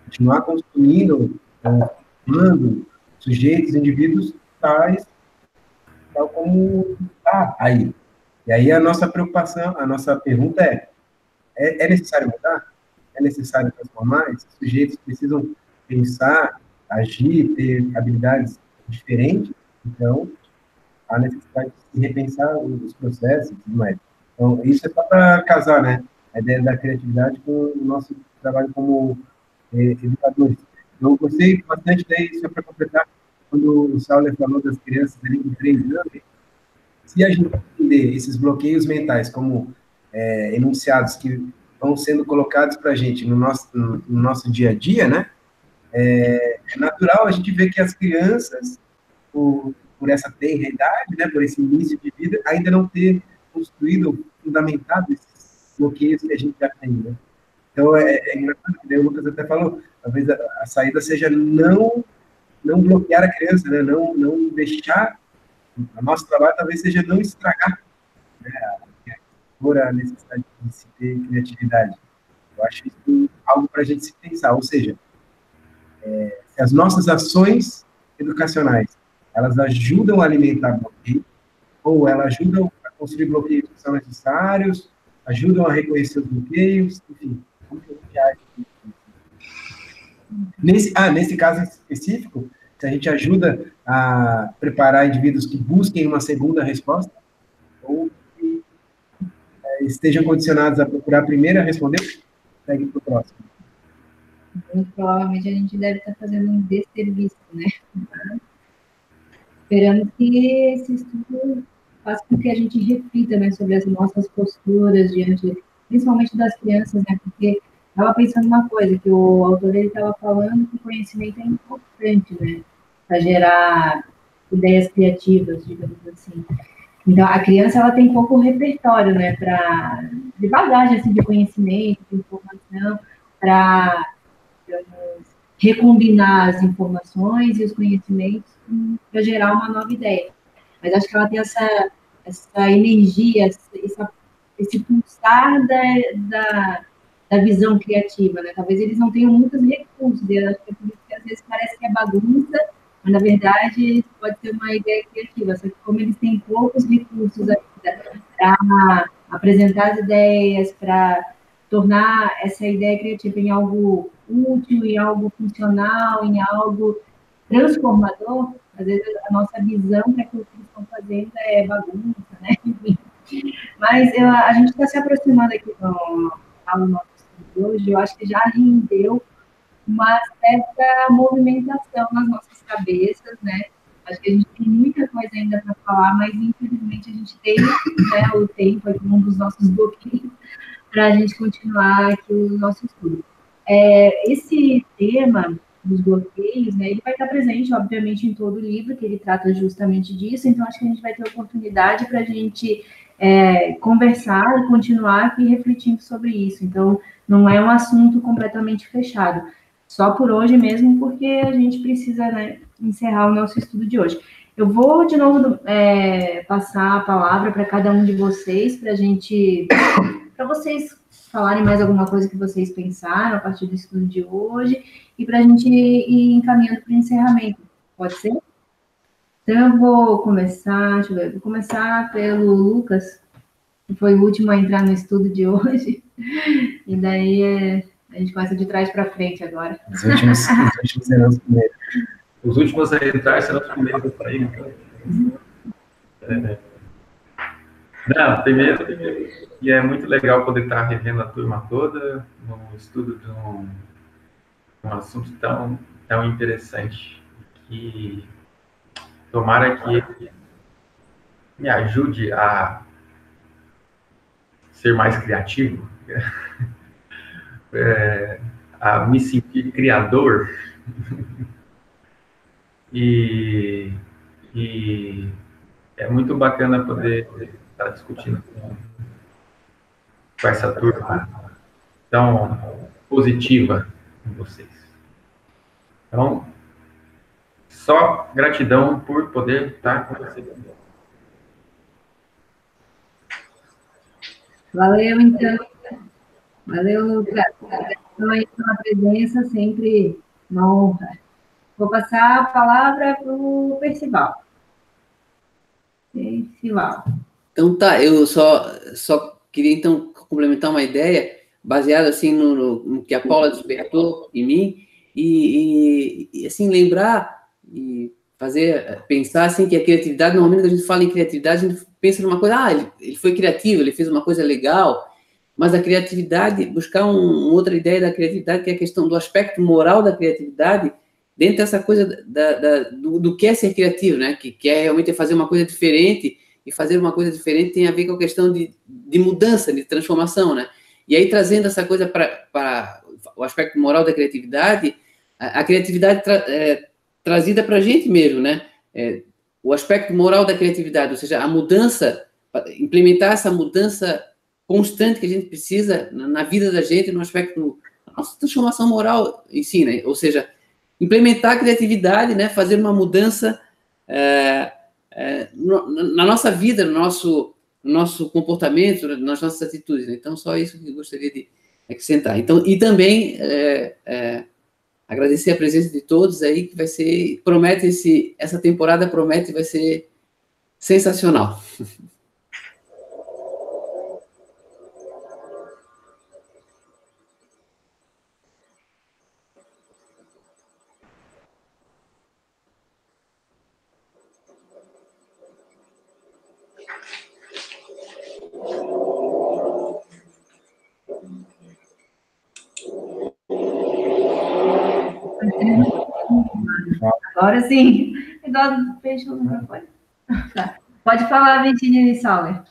continuar construindo, formando sujeitos, indivíduos tais, tal como está aí. E aí a nossa preocupação, a nossa pergunta é, é, é necessário mudar? É necessário transformar? Esses sujeitos precisam pensar, agir, ter habilidades diferentes? Então, há necessidade de repensar os processos tudo mais. Então, isso é só para casar, né? A ideia da criatividade com o nosso trabalho como é, educadores. Eu gostei bastante daí, só para completar, quando o Sauler falou das crianças ali de três anos, se a gente entender esses bloqueios mentais como é, enunciados que vão sendo colocados para a gente no nosso, no, no, nosso dia a dia, né? É, é, natural a gente ver que as crianças, por, por essa tenra idade, né, por esse início de vida, ainda não ter construído, fundamentado esses bloqueios que a gente já tem, né? Então, é, é engraçado que o Lucas até falou, talvez a, a, saída seja não não bloquear a criança, né? não, não deixar, o nosso trabalho talvez seja não estragar né? a, a necessidade de se ter criatividade. Eu acho isso algo para a gente se pensar, ou seja, é, se as nossas ações educacionais, elas ajudam a alimentar bloqueio, ou elas ajudam a construir bloqueios que são necessários, ajudam a reconhecer os bloqueios, enfim, Nesse, ah, nesse caso específico, se a gente ajuda a preparar indivíduos que busquem uma segunda resposta, ou que é, estejam condicionados a procurar a primeira responder, segue para o próximo.
Muito provavelmente a gente deve estar fazendo um desserviço, né? Esperamos que esse estudo faça com que a gente reflita né, sobre as nossas posturas diante principalmente das crianças, né? Porque estava pensando uma coisa, que o autor estava falando que o conhecimento é importante, né? Para gerar ideias criativas, digamos assim. Então, a criança ela tem pouco repertório, né? Para de bagagem assim, de conhecimento, de informação, para recombinar as informações e os conhecimentos para gerar uma nova ideia. Mas acho que ela tem essa, essa energia, essa esse pulsar da, da, da, visão criativa, né? Talvez eles não tenham muitos recursos, e acho que é por isso que às vezes parece que é bagunça, mas na verdade pode ser uma ideia criativa, só que como eles têm poucos recursos para apresentar as ideias, para tornar essa ideia criativa em algo útil, em algo funcional, em algo transformador, às vezes a nossa visão para aquilo que eles estão fazendo é bagunça, né? *laughs* Mas eu, a gente está se aproximando aqui do, nosso estudo hoje, eu acho que já rendeu uma certa movimentação nas nossas cabeças, né? Acho que a gente tem muita coisa ainda para falar, mas infelizmente a gente tem né, o tempo um dos nossos bloqueios, para a gente continuar aqui o nosso estudo. É, esse tema dos bloqueios, né, ele vai estar presente, obviamente, em todo o livro, que ele trata justamente disso, então acho que a gente vai ter oportunidade para a gente é, conversar e continuar aqui refletindo sobre isso. Então, não é um assunto completamente fechado. Só por hoje mesmo, porque a gente precisa né, encerrar o nosso estudo de hoje. Eu vou de novo é, passar a palavra para cada um de vocês, para a gente, para vocês falarem mais alguma coisa que vocês pensaram a partir do estudo de hoje e para a gente ir encaminhando para o encerramento. Pode ser? Então, eu vou começar, deixa eu ver, vou começar pelo Lucas, que foi o último a entrar no estudo de hoje, e daí é, a gente começa de trás para frente agora.
Os últimos, os últimos serão os primeiros.
Os últimos a entrar serão os primeiros a sair. Então. É. Não, primeiro, e é muito legal poder estar revendo a turma toda no estudo de um um assunto tão, tão interessante que tomara que me ajude a ser mais criativo, *laughs* é, a me sentir criador. *laughs* E, e é muito bacana poder estar discutindo com, essa turma tão positiva com vocês. Então, só gratidão por poder estar com vocês.
Valeu, então. Valeu, Lucas. Gratidão pela presença, sempre uma honra. Vou passar a palavra para o Percival. Percival.
Então tá, eu só, só queria então complementar uma ideia baseado assim no, no, no, que a Paula despertou em mim e, e, e, assim lembrar e fazer pensar assim que a criatividade normalmente a gente fala em criatividade a gente pensa numa coisa ah ele, ele foi criativo ele fez uma coisa legal mas a criatividade buscar um, outra ideia da criatividade que é a questão do aspecto moral da criatividade dentro dessa coisa da, da do, do, que é ser criativo né? Que, que é realmente fazer uma coisa diferente e fazer uma coisa diferente tem a ver com a questão de, de mudança de transformação né e aí, trazendo essa coisa para o aspecto moral da criatividade, a, a criatividade tra, é, trazida para a gente mesmo, né? É, o aspecto moral da criatividade, ou seja, a mudança, implementar essa mudança constante que a gente precisa na, na vida da gente, no aspecto, a nossa transformação moral em si, né? Ou seja, implementar a criatividade, né? Fazer uma mudança é, é, no, na nossa vida, no nosso no nosso comportamento, nas nossas atitudes. Né? Então, só isso que eu gostaria de acrescentar. Então, e também é, é, agradecer a presença de todos aí, que vai ser, promete esse, essa temporada promete, vai ser sensacional. *laughs*
Agora sim. Eduardo fechou o microfone. Tá. Pode falar, Virginia Sauer.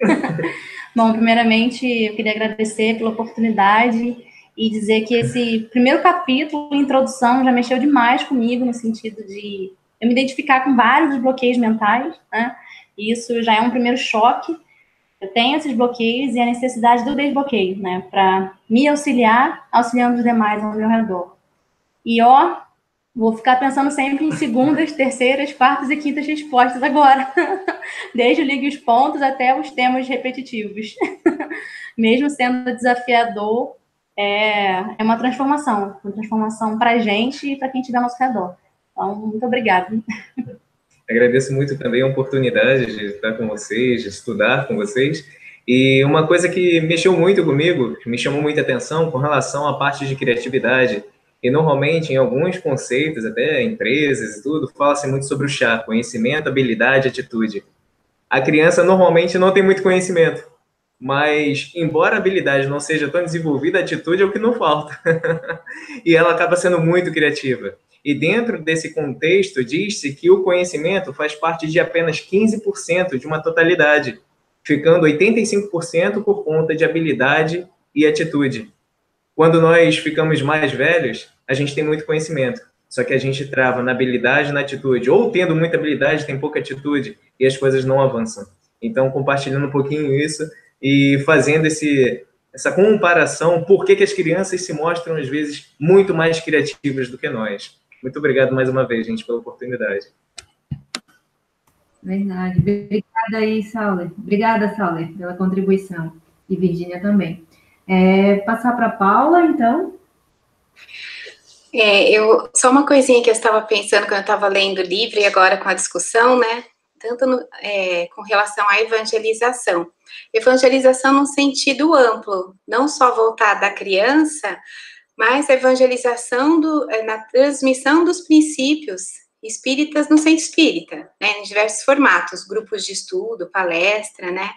*laughs*
Bom, primeiramente, eu queria agradecer pela oportunidade e dizer que esse primeiro capítulo, introdução, já mexeu demais comigo, no sentido de eu me identificar com vários bloqueios mentais, né? Isso já é um primeiro choque. Eu tenho esses bloqueios e a necessidade do desbloqueio, né? Para me auxiliar, auxiliando os demais ao meu redor. E ó, vou ficar pensando sempre em segundas, *laughs* terceiras, quartas e quintas respostas agora. *laughs* Desde o ligue os pontos até os temas repetitivos. *laughs* Mesmo sendo desafiador, é, é uma transformação. Uma transformação para a gente e para quem estiver ao nosso redor. Então, muito obrigada.
Agradeço muito também a oportunidade de estar com vocês, de estudar com vocês. E uma coisa que mexeu muito comigo, que me chamou muita atenção com relação à parte de criatividade, e normalmente, em alguns conceitos, até empresas e tudo, fala-se muito sobre o chá, conhecimento, habilidade, atitude. A criança normalmente não tem muito conhecimento. mas embora a habilidade não seja tão desenvolvida, a atitude é o que não falta. *laughs* e ela acaba sendo muito criativa. E dentro desse contexto, diz-se que o conhecimento faz parte de apenas 15% de uma totalidade, ficando 85% por conta de habilidade e atitude. Quando nós ficamos mais velhos, a gente tem muito conhecimento, só que a gente trava na habilidade e na atitude, ou tendo muita habilidade, tem pouca atitude, e as coisas não avançam. Então, compartilhando um pouquinho isso e fazendo esse, essa comparação, por que, que as crianças se mostram, às vezes, muito mais criativas do que nós. Muito obrigado mais uma vez, gente, pela oportunidade.
Verdade. Obrigada aí, Sauler. Obrigada, Sauler, pela contribuição. E Virgínia também. É, passar para Paula, então.
É, eu, só uma coisinha que eu estava pensando quando eu estava lendo o livro e agora com a discussão, né? Tanto no, é, com relação à evangelização. Evangelização no sentido amplo, não só voltada à criança, mas a evangelização do, é, na transmissão dos princípios espíritas no centro espírita, né, em diversos formatos, grupos de estudo, palestra, né.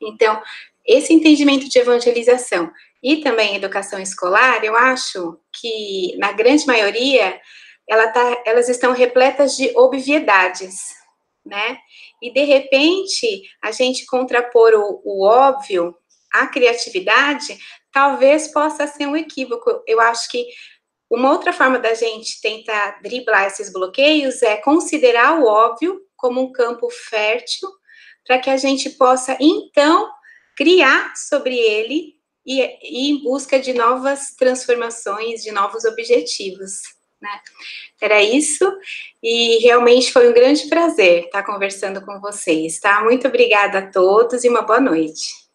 Então, esse entendimento de evangelização e também educação escolar, eu acho que, na grande maioria, ela tá, elas estão repletas de obviedades, né? E, de repente, a gente contrapor o, o óbvio à criatividade talvez possa ser um equívoco. Eu acho que uma outra forma da gente tentar driblar esses bloqueios é considerar o óbvio como um campo fértil para que a gente possa, então, criar sobre ele e, e em busca de novas transformações, de novos objetivos. Né? Era isso, e realmente foi um grande prazer estar conversando com vocês, tá? Muito obrigada a todos e uma boa noite.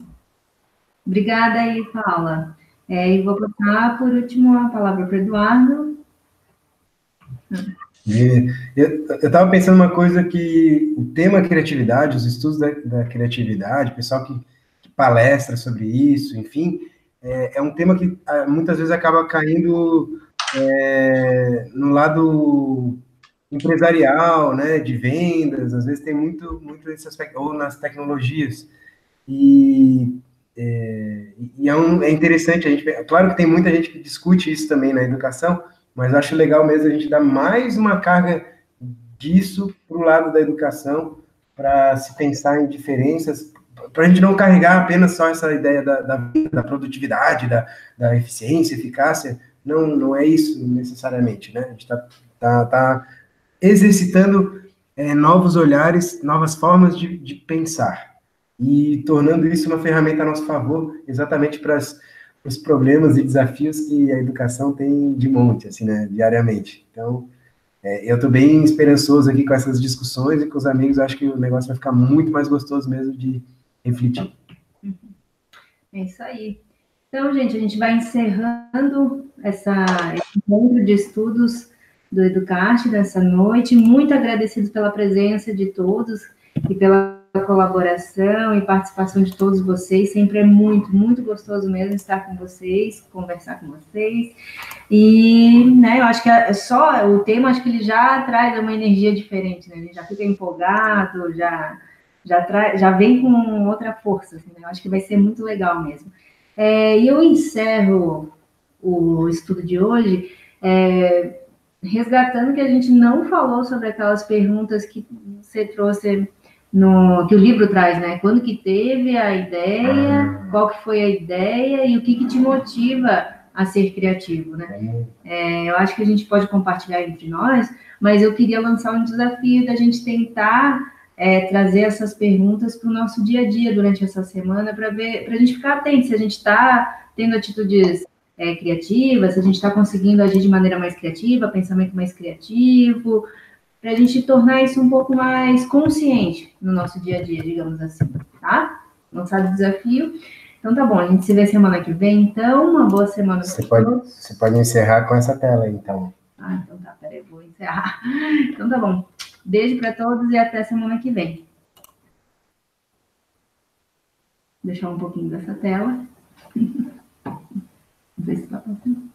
Obrigada aí, Paula. É, e vou passar, por último, a palavra para o Eduardo.
Eu estava pensando uma coisa que o tema criatividade, os estudos da, da criatividade, pessoal que, que, palestra sobre isso, enfim, é, é, um tema que ah, muitas vezes acaba caindo é, no lado empresarial, né, de vendas, às vezes tem muito, muito esse aspecto, ou nas tecnologias. E é, e é, um, é, interessante, a gente, é claro que tem muita gente que discute isso também na educação, mas acho legal mesmo a gente dar mais uma carga disso para o lado da educação, para se pensar em diferenças, para a gente não carregar apenas só essa ideia da, da, da produtividade, da, da, eficiência, eficácia, não, não é isso necessariamente, né? A gente está tá, tá exercitando é, novos olhares, novas formas de, de pensar e tornando isso uma ferramenta a nosso favor, exatamente para os problemas e desafios que a educação tem de monte, assim, né, diariamente. Então, é, eu estou bem esperançoso aqui com essas discussões e com os amigos, acho que o negócio vai ficar muito mais gostoso mesmo de refletir.
É isso aí. Então, gente, a gente vai encerrando essa, esse encontro de estudos do Educarte dessa noite. Muito agradecido pela presença de todos e pela colaboração e participação de todos vocês. Sempre é muito, muito gostoso mesmo estar com vocês, conversar com vocês. E, né, eu acho que é só o tema, acho que ele já traz uma energia diferente, né? Ele já fica empolgado, já já traz, já vem com outra força, assim, né? Eu acho que vai ser muito legal mesmo. É, e eu encerro o estudo de hoje é, resgatando que a gente não falou sobre aquelas perguntas que você trouxe no, que o livro traz, né? Quando que teve a ideia, ah. qual que foi a ideia e o que, que te motiva a ser criativo, né? É, eu acho que a gente pode compartilhar entre nós, mas eu queria lançar um desafio da gente tentar é, trazer essas perguntas para o nosso dia a dia durante essa semana para ver, para a gente ficar atento se a gente está tendo atitudes é, criativas, se a gente está conseguindo agir de maneira mais criativa, pensamento mais criativo, para a gente tornar isso um pouco mais consciente no nosso dia a dia, digamos assim, tá? Lançado o desafio. Então tá bom, a gente se vê semana que vem, então. Uma boa semana
para todos. Você pode encerrar com essa tela aí, então.
Ah, então tá, peraí, vou encerrar. *laughs* Então tá bom. Beijo para todos e até semana que vem. Vou deixar um pouquinho dessa tela. *laughs* Não sei se tá passando.